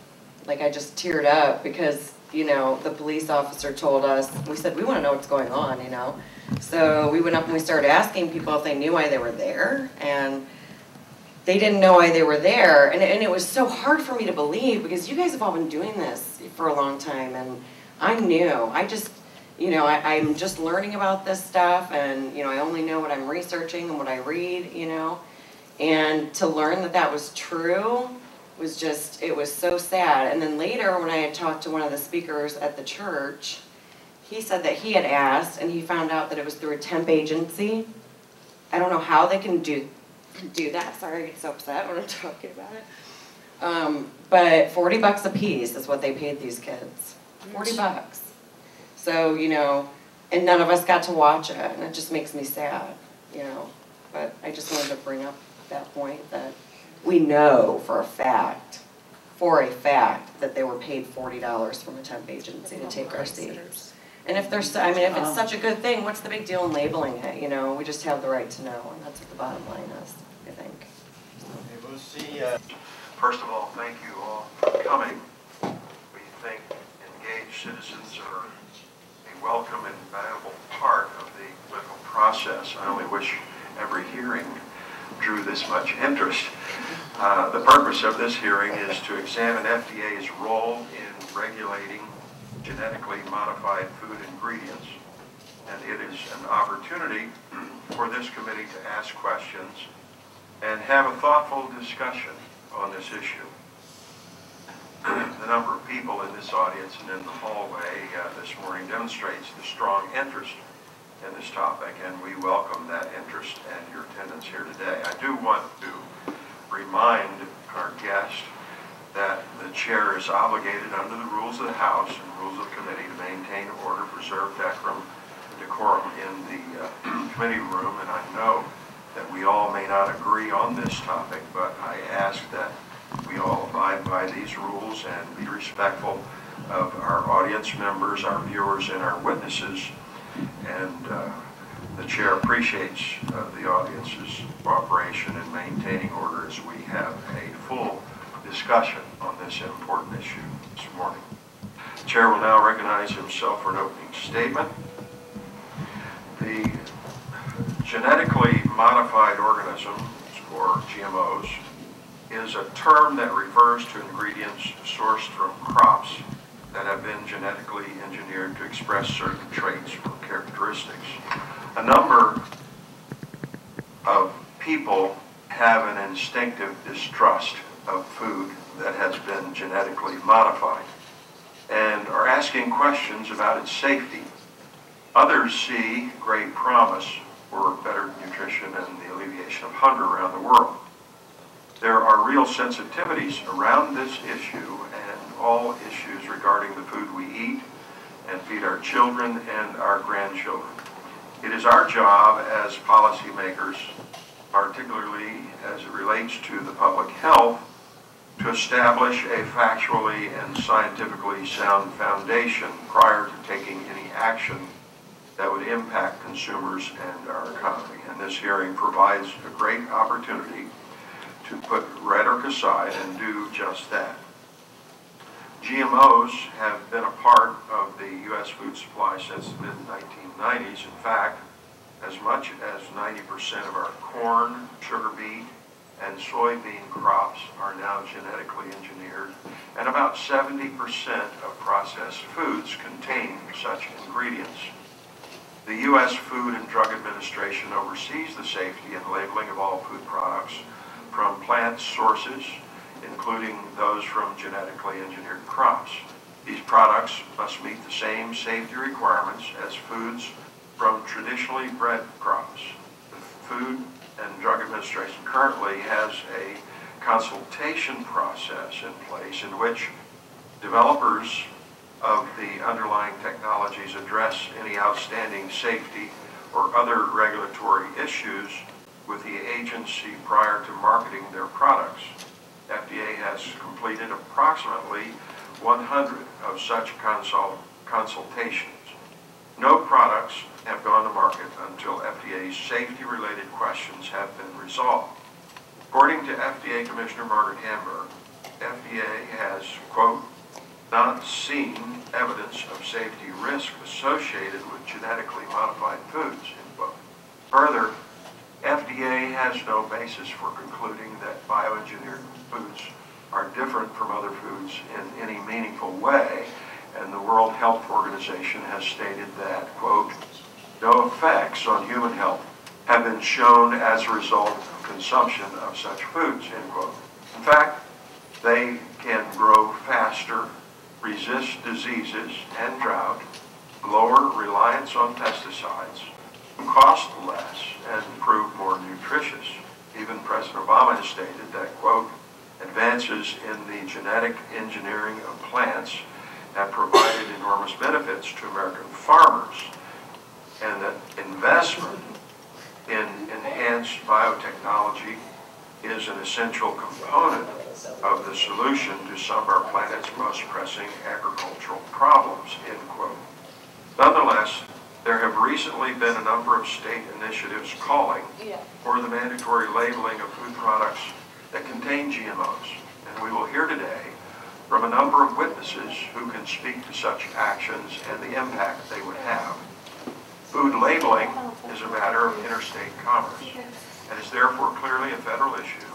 like, I just teared up because, you know, the police officer told us, we said, we wanna know what's going on, you know? So we went up and we started asking people if they knew why they were there, and they didn't know why they were there. And, and it was so hard for me to believe because you guys have all been doing this for a long time and I'm new. I just, you know, I, I'm just learning about this stuff and, you know, I only know what I'm researching and what I read, you know. And to learn that that was true was just, it was so sad. And then later, when I had talked to one of the speakers at the church, he said that he had asked and he found out that it was through a temp agency. I don't know how they can do do that. Sorry, I get so upset when I'm talking about it. Um, but 40 bucks a piece is what they paid these kids. 40 bucks. So, you know, and none of us got to watch it, and it just makes me sad, you know. But I just wanted to bring up that point that we know for a fact, for a fact, that they were paid $40 from a temp agency to take our seats. And if there's, I mean, if it's such a good thing, what's the big deal in labeling it, you know? We just have the right to know, and that's what the bottom line is, I think. Okay, we'll see, First of all, thank you all for coming. We think engaged citizens are a welcome and valuable part of the political process. I only wish every hearing drew this much interest. Uh, The purpose of this hearing is to examine FDA's role in regulating genetically modified food ingredients. And it is an opportunity for this committee to ask questions and have a thoughtful discussion on this issue. The number of people in this audience and in the hallway uh, this morning demonstrates the strong interest in this topic, and we welcome that interest and your attendance here today. I do want to remind our guest that the chair is obligated under the rules of the House and rules of committee to maintain order, preserve decorum, decorum in the uh, committee room, and I know that we all may not agree on this topic, but I ask that we all abide by these rules and be respectful of our audience members, our viewers, and our witnesses. And uh, the chair appreciates uh, the audience's cooperation in maintaining order as we have a full discussion on this important issue this morning. The chair will now recognize himself for an opening statement. The genetically modified organisms, or GMOs, is a term that refers to ingredients sourced from crops that have been genetically engineered to express certain traits or characteristics. A number of people have an instinctive distrust of food that has been genetically modified and are asking questions about its safety. Others see great promise for better nutrition and the alleviation of hunger around the world. There are real sensitivities around this issue and all issues regarding the food we eat and feed our children and our grandchildren. It is our job as policymakers, particularly as it relates to the public health, to establish a factually and scientifically sound foundation prior to taking any action that would impact consumers and our economy. And this hearing provides a great opportunity to put rhetoric aside and do just that. GMOs have been a part of the U.S. food supply since the mid-1990s. In fact, as much as 90% of our corn, sugar beet, and soybean crops are now genetically engineered, and about 70% of processed foods contain such ingredients. The U.S. Food and Drug Administration oversees the safety and labeling of all food products from plant sources, including those from genetically engineered crops. These products must meet the same safety requirements as foods from traditionally bred crops. The Food and Drug Administration currently has a consultation process in place in which developers of the underlying technologies address any outstanding safety or other regulatory issues with the agency prior to marketing their products. FDA has completed approximately 100 of such consult consultations. No products have gone to market until FDA's safety-related questions have been resolved. According to FDA Commissioner Margaret Hamburg, FDA has, quote, not seen evidence of safety risk associated with genetically modified foods. Further, FDA has no basis for concluding that bioengineered foods are different from other foods in any meaningful way, and the World Health Organization has stated that, quote, no effects on human health have been shown as a result of consumption of such foods, end quote. In fact, they can grow faster, resist diseases and drought, lower reliance on pesticides, cost less, and prove more nutritious. Even President Obama has stated that, quote, advances in the genetic engineering of plants have provided enormous benefits to American farmers, and that investment in enhanced biotechnology is an essential component of the solution to some of our planet's most pressing agricultural problems, end quote. Nonetheless, there have recently been a number of state initiatives calling for the mandatory labeling of food products that contain GMOs. And we will hear today from a number of witnesses who can speak to such actions and the impact they would have. Food labeling is a matter of interstate commerce and is therefore clearly a federal issue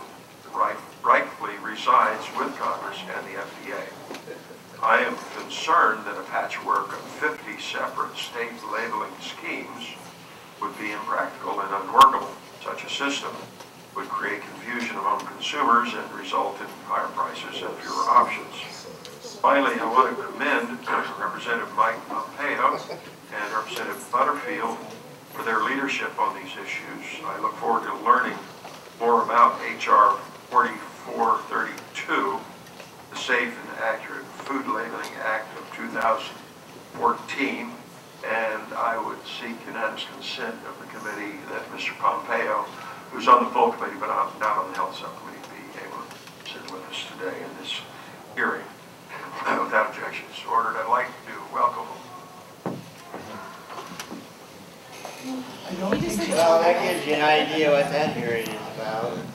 right, rightfully resides with Congress and the FDA. I am concerned that a patchwork of 50 separate state labeling schemes would be impractical and unworkable. Such a system would create confusion among consumers and result in higher prices and fewer options. Finally, I want to commend Representative Mike Pompeo and Representative Butterfield for their leadership on these issues. I look forward to learning more about H.R. 4432, the Safe and Accurate Food Labeling Act of 2014, and I would seek unanimous consent of the committee that Mr. Pompeo, who's on the full committee but not not on the health subcommittee, be able to sit with us today in this hearing. Without objections ordered, I'd like to welcome Well, that gives you an idea what that hearing is about.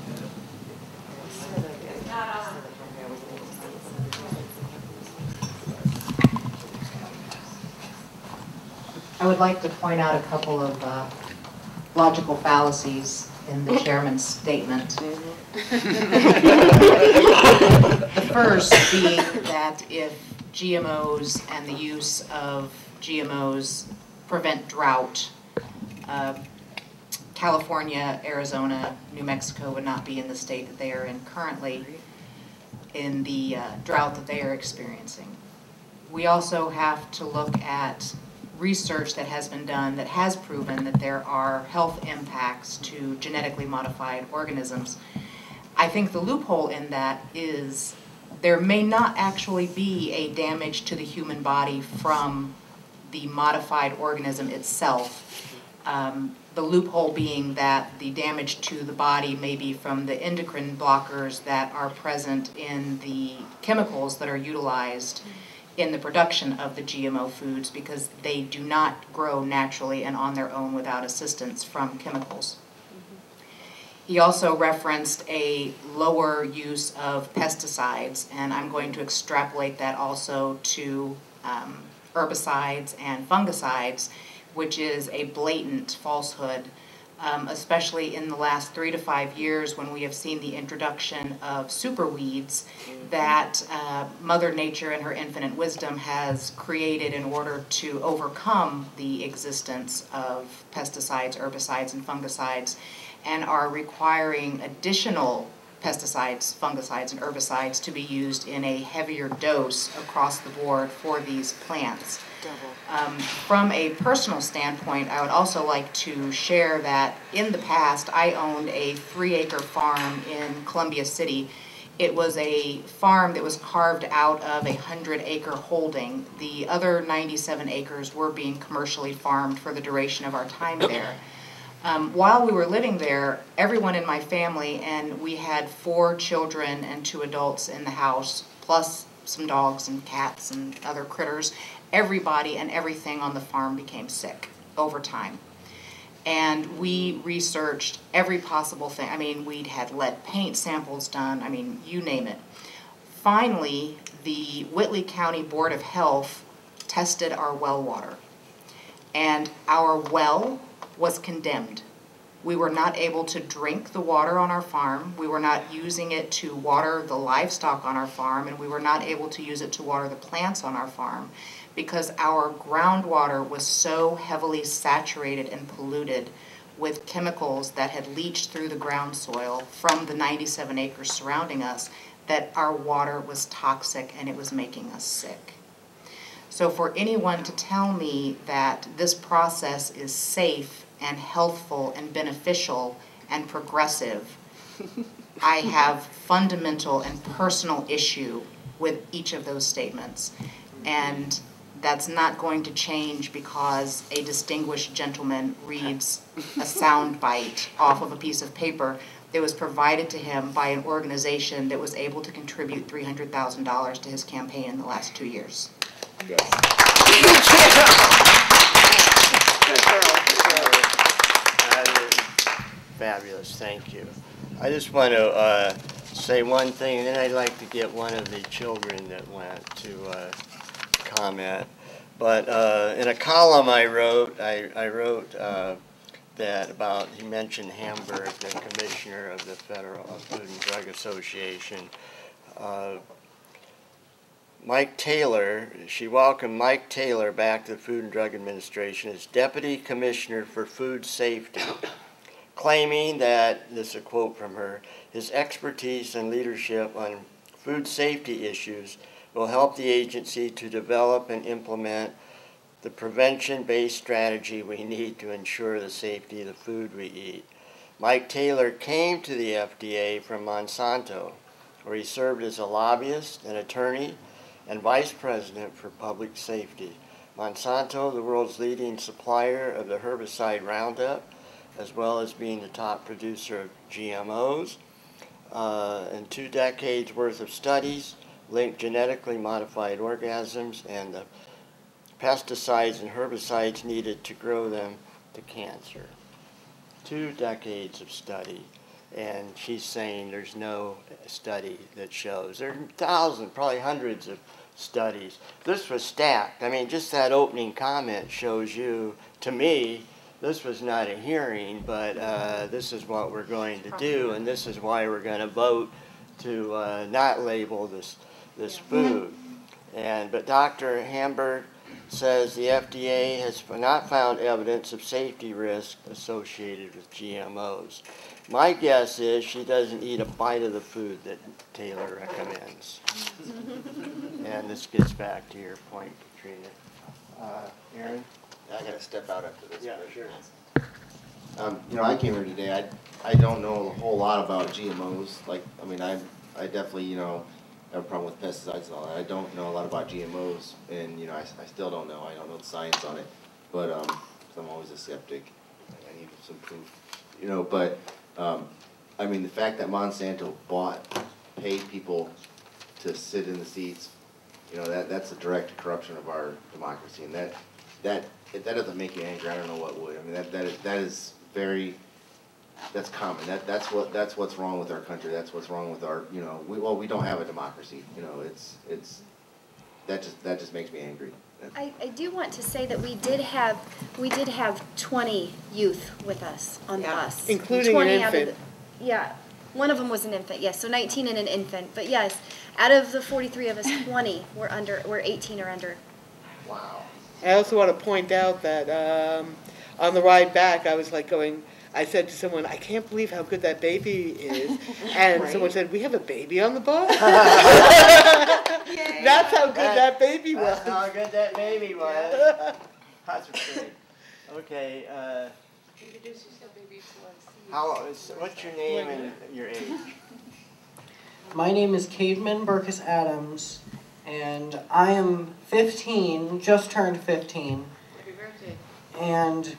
I would like to point out a couple of uh, logical fallacies in the chairman's statement. The first being that if GMOs and the use of GMOs prevent drought, uh, California, Arizona, New Mexico would not be in the state that they are in currently. In the uh, drought that they are experiencing. We also have to look at research that has been done that has proven that there are health impacts to genetically modified organisms. I think the loophole in that is there may not actually be a damage to the human body from the modified organism itself. Um, the loophole being that the damage to the body may be from the endocrine blockers that are present in the chemicals that are utilized in the production of the GMO foods because they do not grow naturally and on their own without assistance from chemicals. He also referenced a lower use of pesticides, and I'm going to extrapolate that also to um, herbicides and fungicides, which is a blatant falsehood, um, especially in the last three to five years when we have seen the introduction of super weeds that uh, Mother Nature and her infinite wisdom has created in order to overcome the existence of pesticides, herbicides, and fungicides and are requiring additional pesticides, fungicides, and herbicides to be used in a heavier dose across the board for these plants. Um, from a personal standpoint, I would also like to share that in the past, I owned a three acre farm in Columbia City. It was a farm that was carved out of a hundred acre holding. The other 97 acres were being commercially farmed for the duration of our time there. Um, while we were living there, everyone in my family, and we had four children and two adults in the house, plus some dogs and cats and other critters, everybody and everything on the farm became sick over time. And we researched every possible thing. I mean, we'd had lead paint samples done, I mean, you name it. Finally, the Whitley County Board of Health tested our well water. And our well was condemned. We were not able to drink the water on our farm. We were not using it to water the livestock on our farm, and we were not able to use it to water the plants on our farm because our groundwater was so heavily saturated and polluted with chemicals that had leached through the ground soil from the 97 acres surrounding us that our water was toxic and it was making us sick. So for anyone to tell me that this process is safe and healthful and beneficial and progressive, I have fundamental and personal issue with each of those statements. And that's not going to change because a distinguished gentleman reads a sound bite off of a piece of paper that was provided to him by an organization that was able to contribute $300,000 to his campaign in the last two years. Yes. Fabulous, thank you. I just want to uh, say one thing, and then I'd like to get one of the children that went to uh, comment. But uh, in a column I wrote, I, I wrote uh, that about, he mentioned Hamburg, the commissioner of the Federal Food and Drug Association. Uh, Mike Taylor, she welcomed Mike Taylor back to the Food and Drug Administration as Deputy Commissioner for Food Safety claiming that, this is a quote from her, his expertise and leadership on food safety issues will help the agency to develop and implement the prevention-based strategy we need to ensure the safety of the food we eat. Mike Taylor came to the FDA from Monsanto, where he served as a lobbyist, an attorney, and vice president for public safety. Monsanto, the world's leading supplier of the herbicide Roundup, as well as being the top producer of GMOs. Uh, and two decades worth of studies linked genetically modified organisms and the pesticides and herbicides needed to grow them to cancer. Two decades of study. And she's saying there's no study that shows. There are thousands, probably hundreds of studies. This was stacked. I mean, just that opening comment shows you, to me, this was not a hearing, but uh, this is what we're going to do, and this is why we're going to vote to uh, not label this this food. And but Dr. Hamburg, says the FDA has not found evidence of safety risk associated with GMOs. My guess is she doesn't eat a bite of the food that Taylor recommends. And this gets back to your point, Katrina. Uh, Aaron? I gotta step out after this. Yeah, but- sure. Um, you know, I came here today, I, I don't know a whole lot about GMOs, like, I mean, I, I definitely, you know, have a problem with pesticides and all that, I don't know a lot about GMOs, and, you know, I, I still don't know, I don't know the science on it, but, um, I'm always a skeptic, I need some proof, you know, but, um, I mean, the fact that Monsanto bought, paid people to sit in the seats, you know, that, that's a direct corruption of our democracy, and that, that, if that doesn't make you angry, I don't know what would, I mean, that, that is, that is very, that's common, that, that's what, that's what's wrong with our country, that's what's wrong with our, you know, we, well, we don't have a democracy, you know, it's, it's, that just, that just makes me angry. I, I do want to say that we did have, we did have twenty youth with us on the bus. Including an 20 out of infant. the- Yeah, one of them was an infant, yes, so nineteen and an infant, but yes, out of the forty-three of us, twenty were under, were eighteen or under. Wow. I also want to point out that um, on the ride back, I was like going, I said to someone, I can't believe how good that baby is. And someone said, we have a baby on the bus? That's how good that baby was. That's how good that baby was. That's great. Okay, uh, how, is- what's your name and your age? My name is Cademan Burkus Adams, and I am 15, just turned 15. Happy birthday. And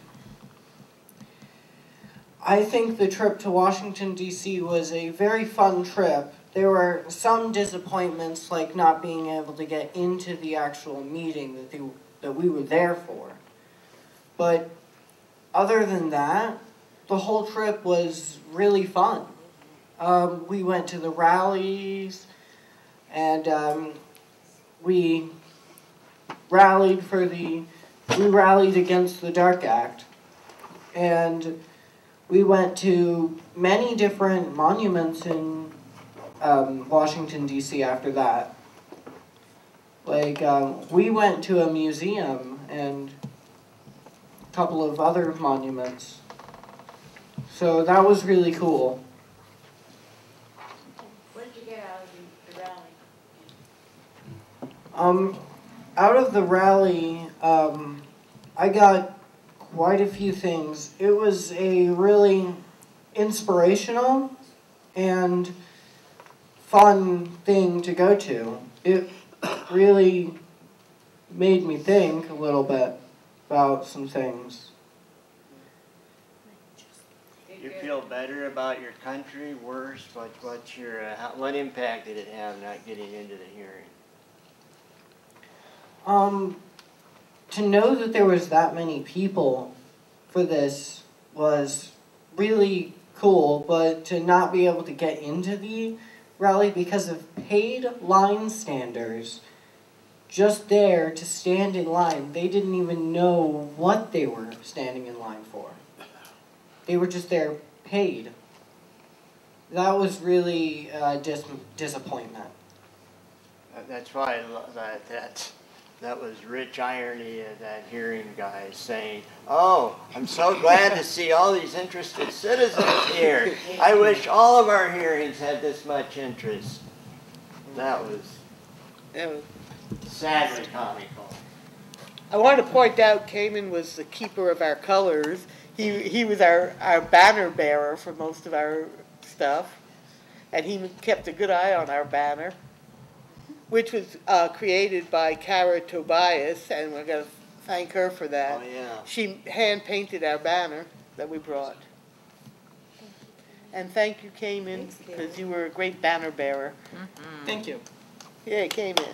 I think the trip to Washington, D.C. was a very fun trip. There were some disappointments, like not being able to get into the actual meeting that, they, that we were there for. But other than that, the whole trip was really fun. Um, we went to the rallies, and um, we rallied for the we rallied against the Dark Act, and we went to many different monuments in um, Washington D.C. after that. Like um, we went to a museum and a couple of other monuments. So that was really cool. What did you get out of the, the rally? Um, out of the rally, um, I got quite a few things. It was a really inspirational and fun thing to go to. It really made me think a little bit about some things. You feel better about your country, worse, what, what's your, uh, how, what impact did it have not getting into the hearing? Um, to know that there was that many people for this was really cool, but to not be able to get into the rally because of paid line standers just there to stand in line, they didn't even know what they were standing in line for. They were just there paid. That was really a dis- disappointment. That's why I lo- that, that, was rich irony of that hearing guy saying, oh, I'm so glad to see all these interested citizens here. I wish all of our hearings had this much interest. That was sadly comical. I want to point out Cayman was the keeper of our colors. He, he was our, our banner bearer for most of our stuff. And he kept a good eye on our banner, which was uh, created by Kara Tobias, and we're going to thank her for that. Oh, yeah. She hand painted our banner that we brought. And thank you, Cayman, because you were a great banner bearer. Hmm. Thank you. Yeah, Cayman.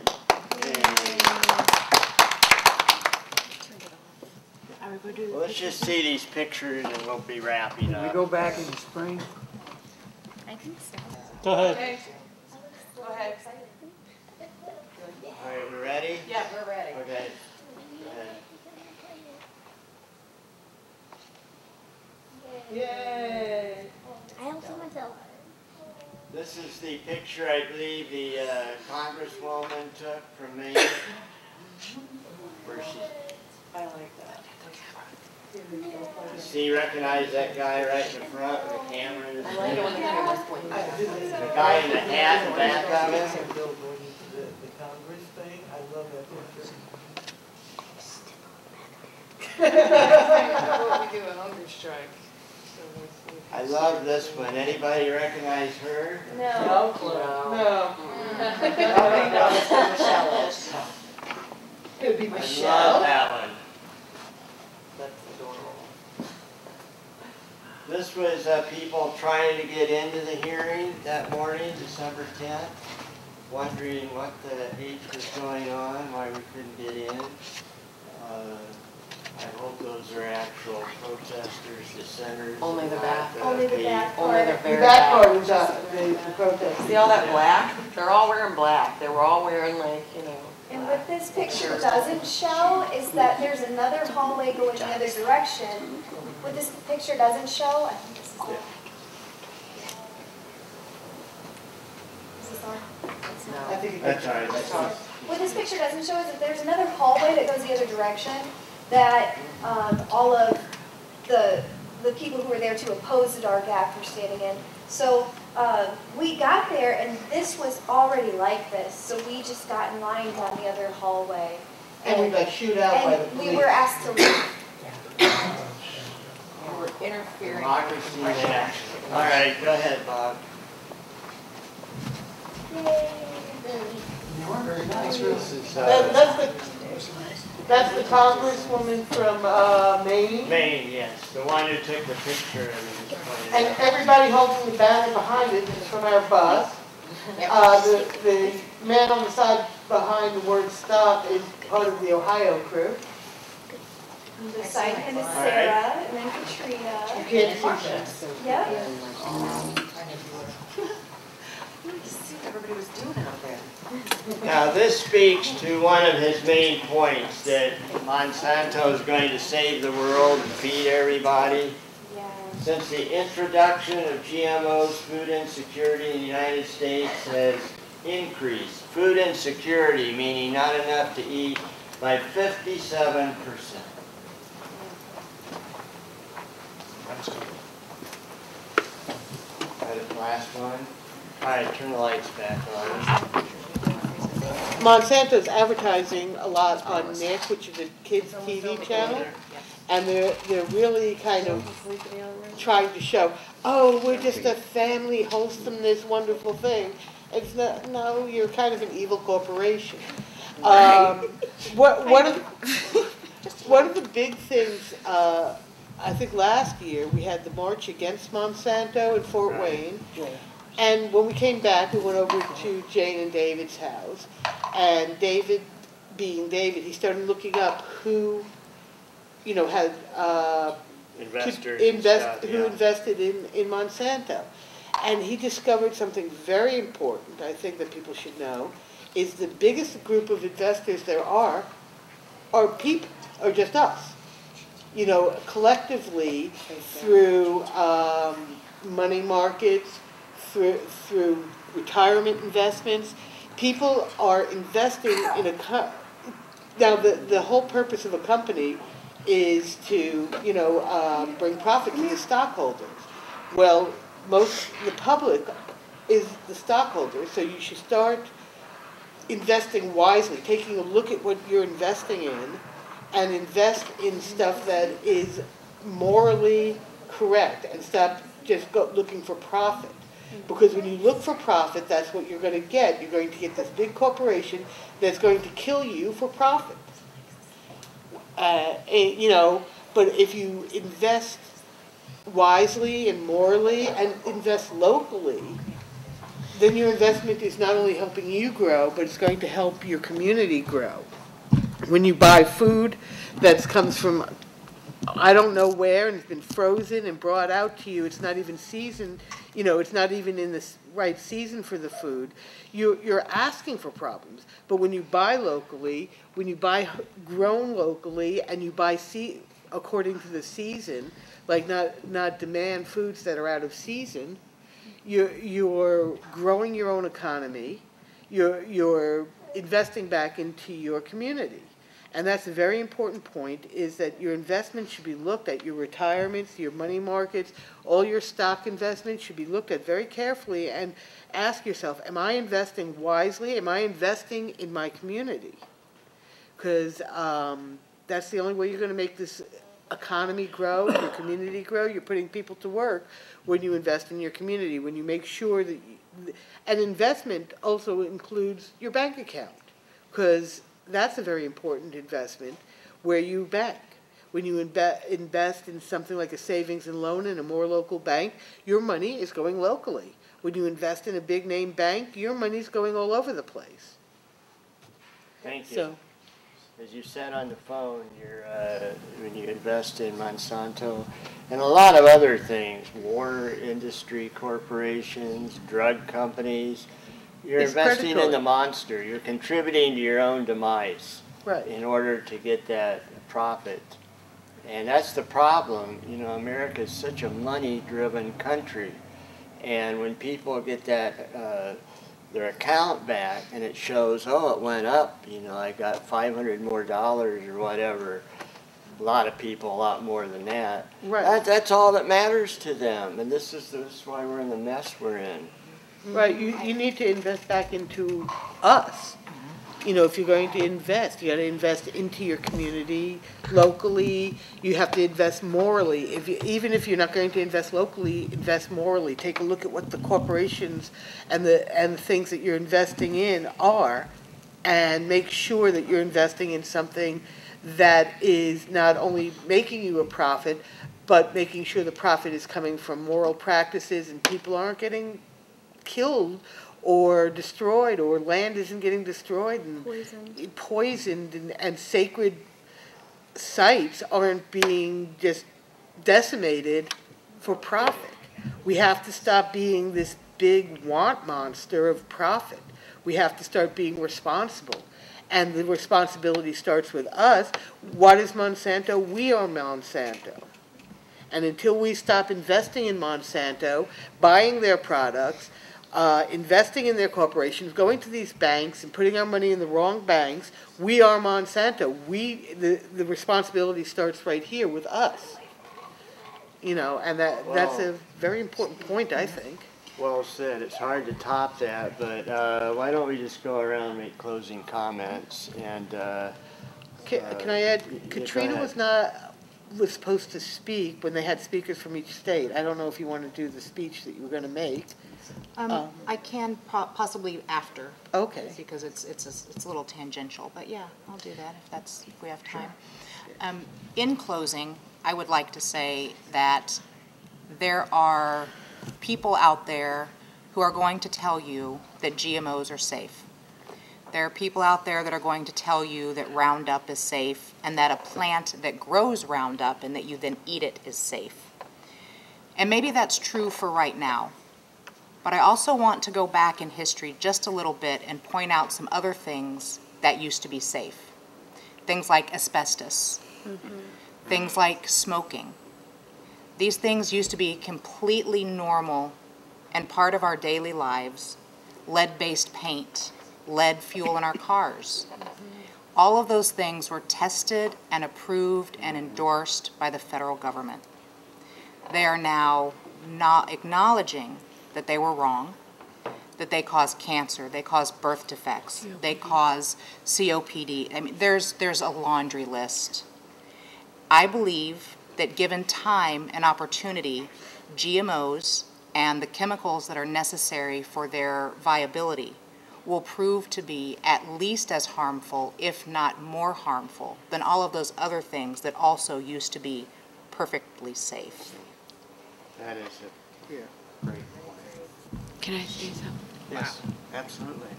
Are we going to do Well, let's just see these pictures and we'll be wrapping We up. go back in the spring. I think so. Go ahead. Okay. Go ahead. All right, we ready? Yeah, we're ready. Okay. Go ahead. Yay! I also want to. This is the picture I believe the uh, congresswoman took from Maine, where she's I like that. See, recognize that guy right in the front with the camera in his I like it when the cameras point. The guy in the hat in the back of it. The, the Congress thing, I love that picture. What we do a hunger strike. So we- we- I love this one. Anybody recognize her? No. No. clue. Nobody knows who Michelle is. Could be I Michelle. love that one. That's adorable. This was uh, people trying to get into the hearing that morning, December 10th, wondering what the H was going on, why we couldn't get in. I hope those are actual protesters, dissenters. Only the back. Only the back Only the The very back back. part is, uh, the, the protest. See all that black? They're all wearing black. They were all wearing like, you know. And what this picture doesn't show is that there's another hallway going the other direction. What this picture doesn't show, I think this is on. Is this on? It's not. I think it That's all right, that's all right. What this picture doesn't show is that there's another hallway that goes the other direction that um, all of the, the people who were there to oppose the dark act were standing in. So uh, we got there and this was already like this, so we just got in line down the other hallway. And we got shooed out by the And we were asked to leave. They were interfering. Democracy in action. All right, go ahead, Bob. This is, That, uh, that's the, that's the congresswoman from, uh, Maine. Maine, yes, the one who took the picture and And everybody holding the banner behind it is from our bus. Uh, the, the man on the side behind the word stop is part of the Ohio crew. The side hand is Sarah, right. and then Katrina. You can't see that. Yep. Everybody was doing out there. Now, this speaks to one of his main points, that Monsanto is going to save the world and feed everybody. Since the introduction of GMOs, food insecurity in the United States has increased. Food insecurity, meaning not enough to eat, by 57%. That is last one. All right, turn the lights back on. Monsanto's advertising a lot on Nick, which is a kids TV channel. And they're, they're really kind of trying to show, oh, we're just a family, wholesome, this wonderful thing. It's not, no, you're kind of an evil corporation. Um, what, one of, one of the big things, uh, I think last year, we had the march against Monsanto in Fort Wayne. And when we came back, we went over to Jane and David's house. And David, being David, he started looking up who, you know, had, uh, Investors invest, stuff, who yeah. invested in, in Monsanto. And he discovered something very important, I think that people should know, is the biggest group of investors there are, are people, are just us. You know, collectively, through, um, money markets, through, through retirement investments, people are investing in a co- now, the, the whole purpose of a company is to, you know, um, bring profit to the stockholders. Well, most, the public is the stockholder, so you should start investing wisely, taking a look at what you're investing in, and invest in stuff that is morally correct, and stop just go, looking for profit. Because when you look for profit, that's what you're gonna get. You're going to get this big corporation that's going to kill you for profit. Uh, eh, you know, but if you invest wisely and morally and invest locally, then your investment is not only helping you grow, but it's going to help your community grow. When you buy food that comes from I don't know where and it's been frozen and brought out to you, it's not even seasoned, you know, it's not even in the right season for the food, you're, you're asking for problems. But when you buy locally, when you buy grown locally and you buy se- according to the season, like not, not demand foods that are out of season, you're, you're growing your own economy, you're, you're investing back into your community. And that's a very important point, is that your investments should be looked at, your retirements, your money markets, all your stock investments should be looked at very carefully and ask yourself, am I investing wisely? Am I investing in my community? Because um, that's the only way you're going to make this economy grow, your community grow. You're putting people to work when you invest in your community, when you make sure that, you, an investment also includes your bank account, because that's a very important investment where you bank. When you inve- invest in something like a savings and loan in a more local bank, your money is going locally. When you invest in a big name bank, your money's going all over the place. Thank you. So, As you said on the phone, you're, uh, when you invest in Monsanto and a lot of other things, war industry corporations, drug companies, you're It's investing in the monster. You're contributing to your own demise right. in order to get that profit. And that's the problem. You know, America is such a money-driven country. And when people get that, uh, their account back and it shows, oh, it went up, you know, I got 500 more dollars or whatever. A lot of people, a lot more than that. Right. That, that's all that matters to them. And this is, this is why we're in the mess we're in. Right, you, you need to invest back into us. You know, if you're going to invest, you gotta invest into your community, locally, you have to invest morally. If you, even if you're not going to invest locally, invest morally. Take a look at what the corporations and the, and the things that you're investing in are, and make sure that you're investing in something that is not only making you a profit, but making sure the profit is coming from moral practices and people aren't getting killed or destroyed or land isn't getting destroyed and Poisoned. poisoned and, and sacred sites aren't being just decimated for profit. We have to stop being this big want monster of profit. We have to start being responsible. And the responsibility starts with us. What is Monsanto? We are Monsanto. And until we stop investing in Monsanto, buying their products, uh, investing in their corporations, going to these banks and putting our money in the wrong banks, we are Monsanto. We, the, the responsibility starts right here with us. You know, and that, that's a very important point, I think. Well said. It's hard to top that, but uh, why don't we just go around and make closing comments and. Uh, Can, uh, can I add, yeah, Katrina was not, was supposed to speak when they had speakers from each state. I don't know if you want to do the speech that you were going to make. Um, Um, I can po- possibly after. Okay. Because it's, it's, a- it's a little tangential, but yeah, I'll do that if that's, if we have time. Um, in closing, I would like to say that there are people out there who are going to tell you that GMOs are safe. There are people out there that are going to tell you that Roundup is safe and that a plant that grows Roundup and that you then eat it is safe. And maybe that's true for right now. But I also want to go back in history just a little bit and point out some other things that used to be safe. Things like asbestos, mm-hmm. things like smoking. These things used to be completely normal and part of our daily lives. Lead based paint, lead fuel in our cars. Mm-hmm. All of those things were tested and approved and endorsed by the federal government. They are now not acknowledging that they were wrong, that they cause cancer, they cause birth defects, they cause COPD. I mean, there's, there's a laundry list. I believe that given time and opportunity, GMOs and the chemicals that are necessary for their viability will prove to be at least as harmful, if not more harmful, than all of those other things that also used to be perfectly safe. That is a Yeah. great. Can I say something? Yes, absolutely.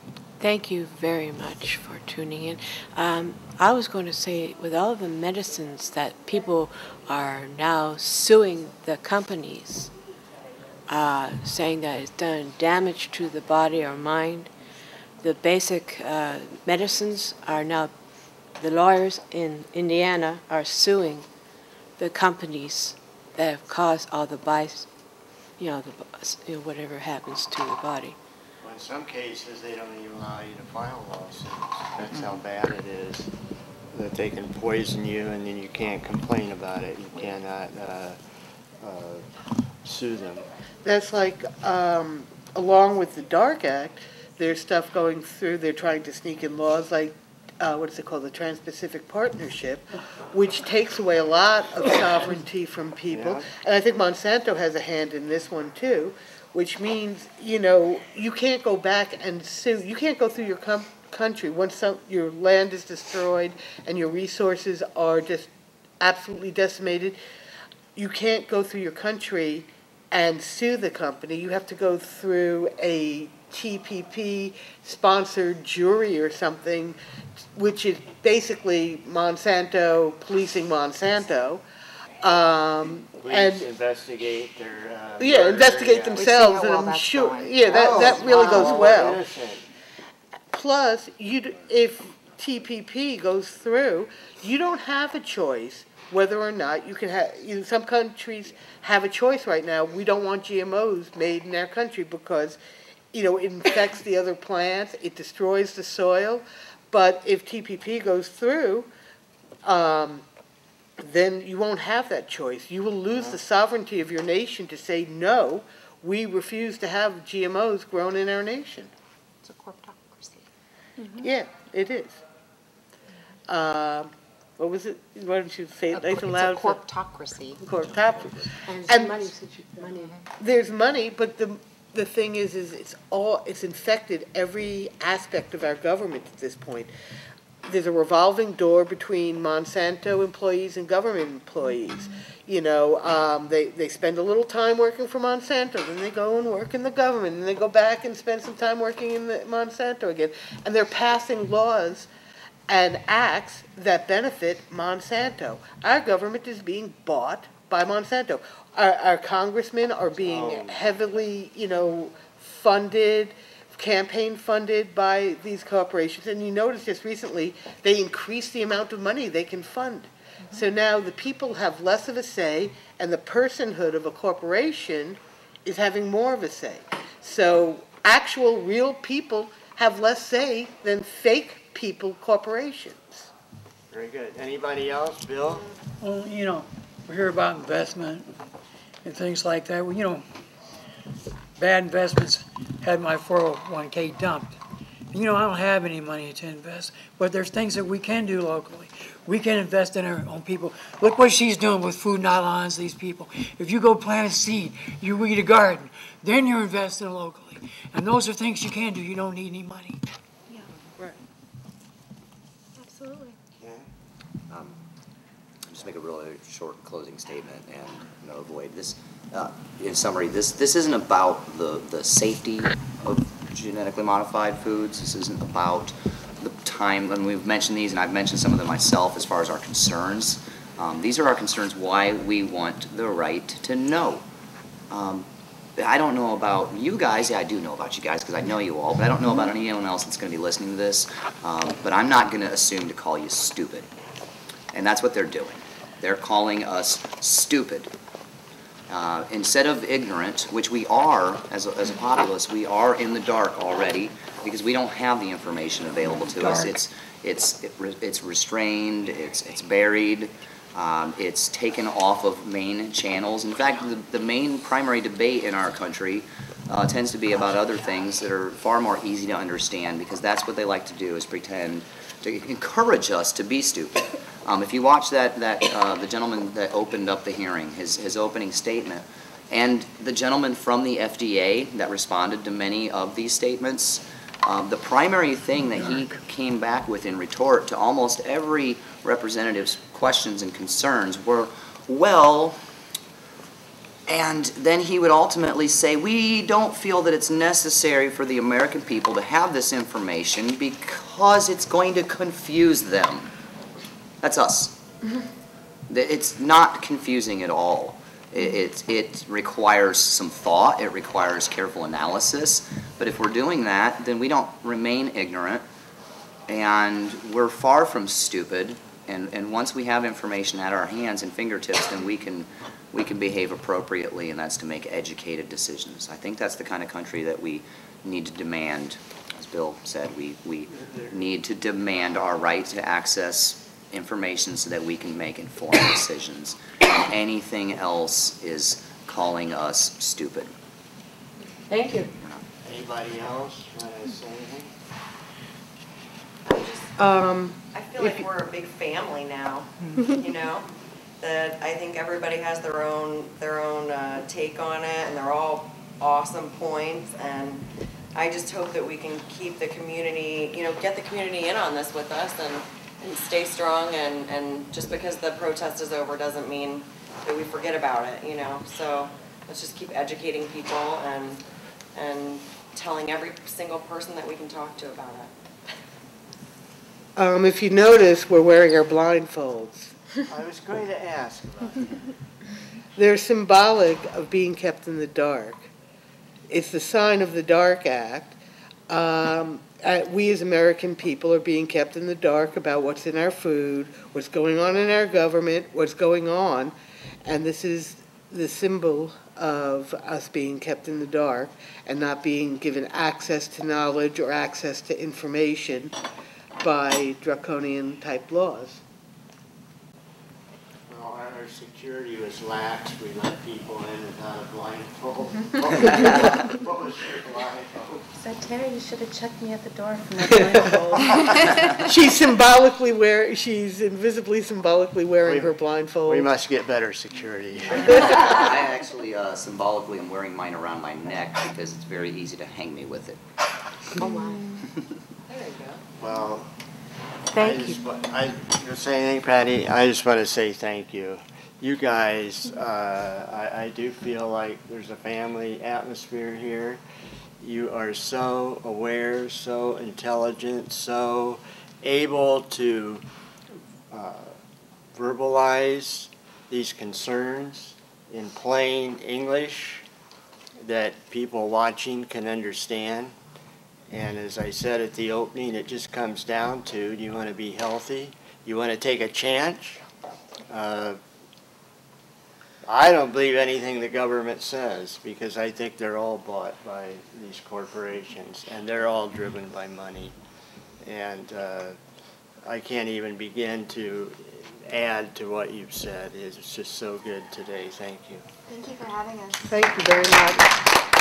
Thank you very much for tuning in. Um, I was going to say, with all the medicines that people are now suing the companies, uh, saying that it's done damage to the body or mind, the basic uh, medicines are now, the lawyers in Indiana are suing the companies that have caused all the bias, you know, the, you know, whatever happens to the body. Well, in some cases, they don't even allow you to file lawsuits. That's how bad it is. that they can poison you and then you can't complain about it. You cannot uh, uh, sue them. That's like, um, along with the Dark Act, there's stuff going through, they're trying to sneak in laws like, uh, what is it called, the Trans-Pacific Partnership, which takes away a lot of sovereignty from people. Yeah. And I think Monsanto has a hand in this one too, which means, you know, you can't go back and sue, you can't go through your com- country, once some, your land is destroyed and your resources are just absolutely decimated, you can't go through your country and sue the company. You have to go through a TPP sponsored jury or something, which is basically Monsanto policing Monsanto. Um, and investigate their. uh, yeah, murder, investigate yeah. themselves, and I'm sure, yeah, that, that really goes well. Plus, you, d- if TPP goes through, you don't have a choice whether or not you can have, you know, some countries have a choice right now. We don't want GMOs made in our country because, you know, it infects the other plants, it destroys the soil. But if TPP goes through, um, then you won't have that choice. You will lose the sovereignty of your nation to say, no, we refuse to have GMOs grown in our nation. It's a corptocracy. Yeah, it is. Um, what was it? Why don't you say it nice It's and a loud? corptocracy. Corptocracy. And And- money, since money. There's money, but the, the thing is, is it's all, it's infected every aspect of our government at this point. There's a revolving door between Monsanto employees and government employees. You know, um, they, they spend a little time working for Monsanto, then they go and work in the government, and they go back and spend some time working in Monsanto again. And they're passing laws and acts that benefit Monsanto. Our government is being bought by Monsanto. Our, our congressmen are being oh. heavily, you know, funded, campaign funded by these corporations. And you notice just recently, they increased the amount of money they can fund. Mm-hmm. So now the people have less of a say, and the personhood of a corporation is having more of a say. So actual, real people have less say than fake people corporations. Very good. Anybody else? Bill? Well, you know, we hear about investment and things like that. Well, you know, bad investments had my 401k dumped. You know, I don't have any money to invest, but there's things that we can do locally. We can invest in our own people. Look what she's doing with Food Not Lawns, these people. If you go plant a seed, you weed a garden, then you're investing locally. And those are things you can do. You don't need any money. Absolutely. Um, Just make a really short closing statement and, you know, avoid this. Uh, In summary, this, this isn't about the, the safety of genetically modified foods. This isn't about the time, and we've mentioned these, and I've mentioned some of them myself as far as our concerns. Um, These are our concerns why we want the right to know. Um, I don't know about you guys. Yeah, I do know about you guys because I know you all, but I don't know about anyone else that's going to be listening to this. Um, but I'm not going to assume to call you stupid. And that's what they're doing. They're calling us stupid. Uh, instead of ignorant, which we are as a, as a populace, we are in the dark already because we don't have the information available to us. It's it's it re- it's restrained. It's it's buried. Um, it's taken off of main channels. In fact, the, the main primary debate in our country uh, tends to be about other things that are far more easy to understand because that's what they like to do is pretend to encourage us to be stupid. Um, if you watch that, that uh, the gentleman that opened up the hearing, his, his opening statement, and the gentleman from the FDA that responded to many of these statements, um, the primary thing that he came back with in retort to almost every representative's questions and concerns were, well, and then he would ultimately say, We don't feel that it's necessary for the American people to have this information because it's going to confuse them. That's us. It's not confusing at all. It, it, it requires some thought, it requires careful analysis, but if we're doing that, then we don't remain ignorant and we're far from stupid. And, and once we have information at our hands and fingertips, then we can, we can behave appropriately, and that's to make educated decisions. I think that's the kind of country that we need to demand. As Bill said, we, we need to demand our right to access information so that we can make informed decisions. Anything else is calling us stupid. Thank you. Anybody else want to say anything? Um. I feel like we're a big family now, you know? That I think everybody has their own, their own, uh, take on it and they're all awesome points and I just hope that we can keep the community, you know, get the community in on this with us and, and stay strong and, and just because the protest is over doesn't mean that we forget about it, you know? So let's just keep educating people and, and telling every single person that we can talk to about it. Um, if you notice, we're wearing our blindfolds. I was going to ask. They're symbolic of being kept in the dark. It's the sign of the Dark Act. Um, uh, we as American people are being kept in the dark about what's in our food, what's going on in our government, what's going on, and this is the symbol of us being kept in the dark and not being given access to knowledge or access to information by draconian type laws. Well, our our security was lax, we let people in without a blindfold. What was your blindfold? So Terry, you should have checked me at the door for my blindfold. she's symbolically wear, she's invisibly symbolically wearing her blindfold. We must get better security. I actually uh, symbolically am wearing mine around my neck because it's very easy to hang me with it. Oh my. Well, I Thank just, wa- I, you say anything, Patty? I just want to say thank you. You guys, uh, I, I do feel like there's a family atmosphere here. You are so aware, so intelligent, so able to uh, verbalize these concerns in plain English that people watching can understand. And as I said at the opening, it just comes down to, do you want to be healthy? You want to take a chance? Uh, I don't believe anything the government says because I think they're all bought by these corporations and they're all driven by money. And uh, I can't even begin to add to what you've said. It's just so good today. Thank you. Thank you for having us. Thank you very much.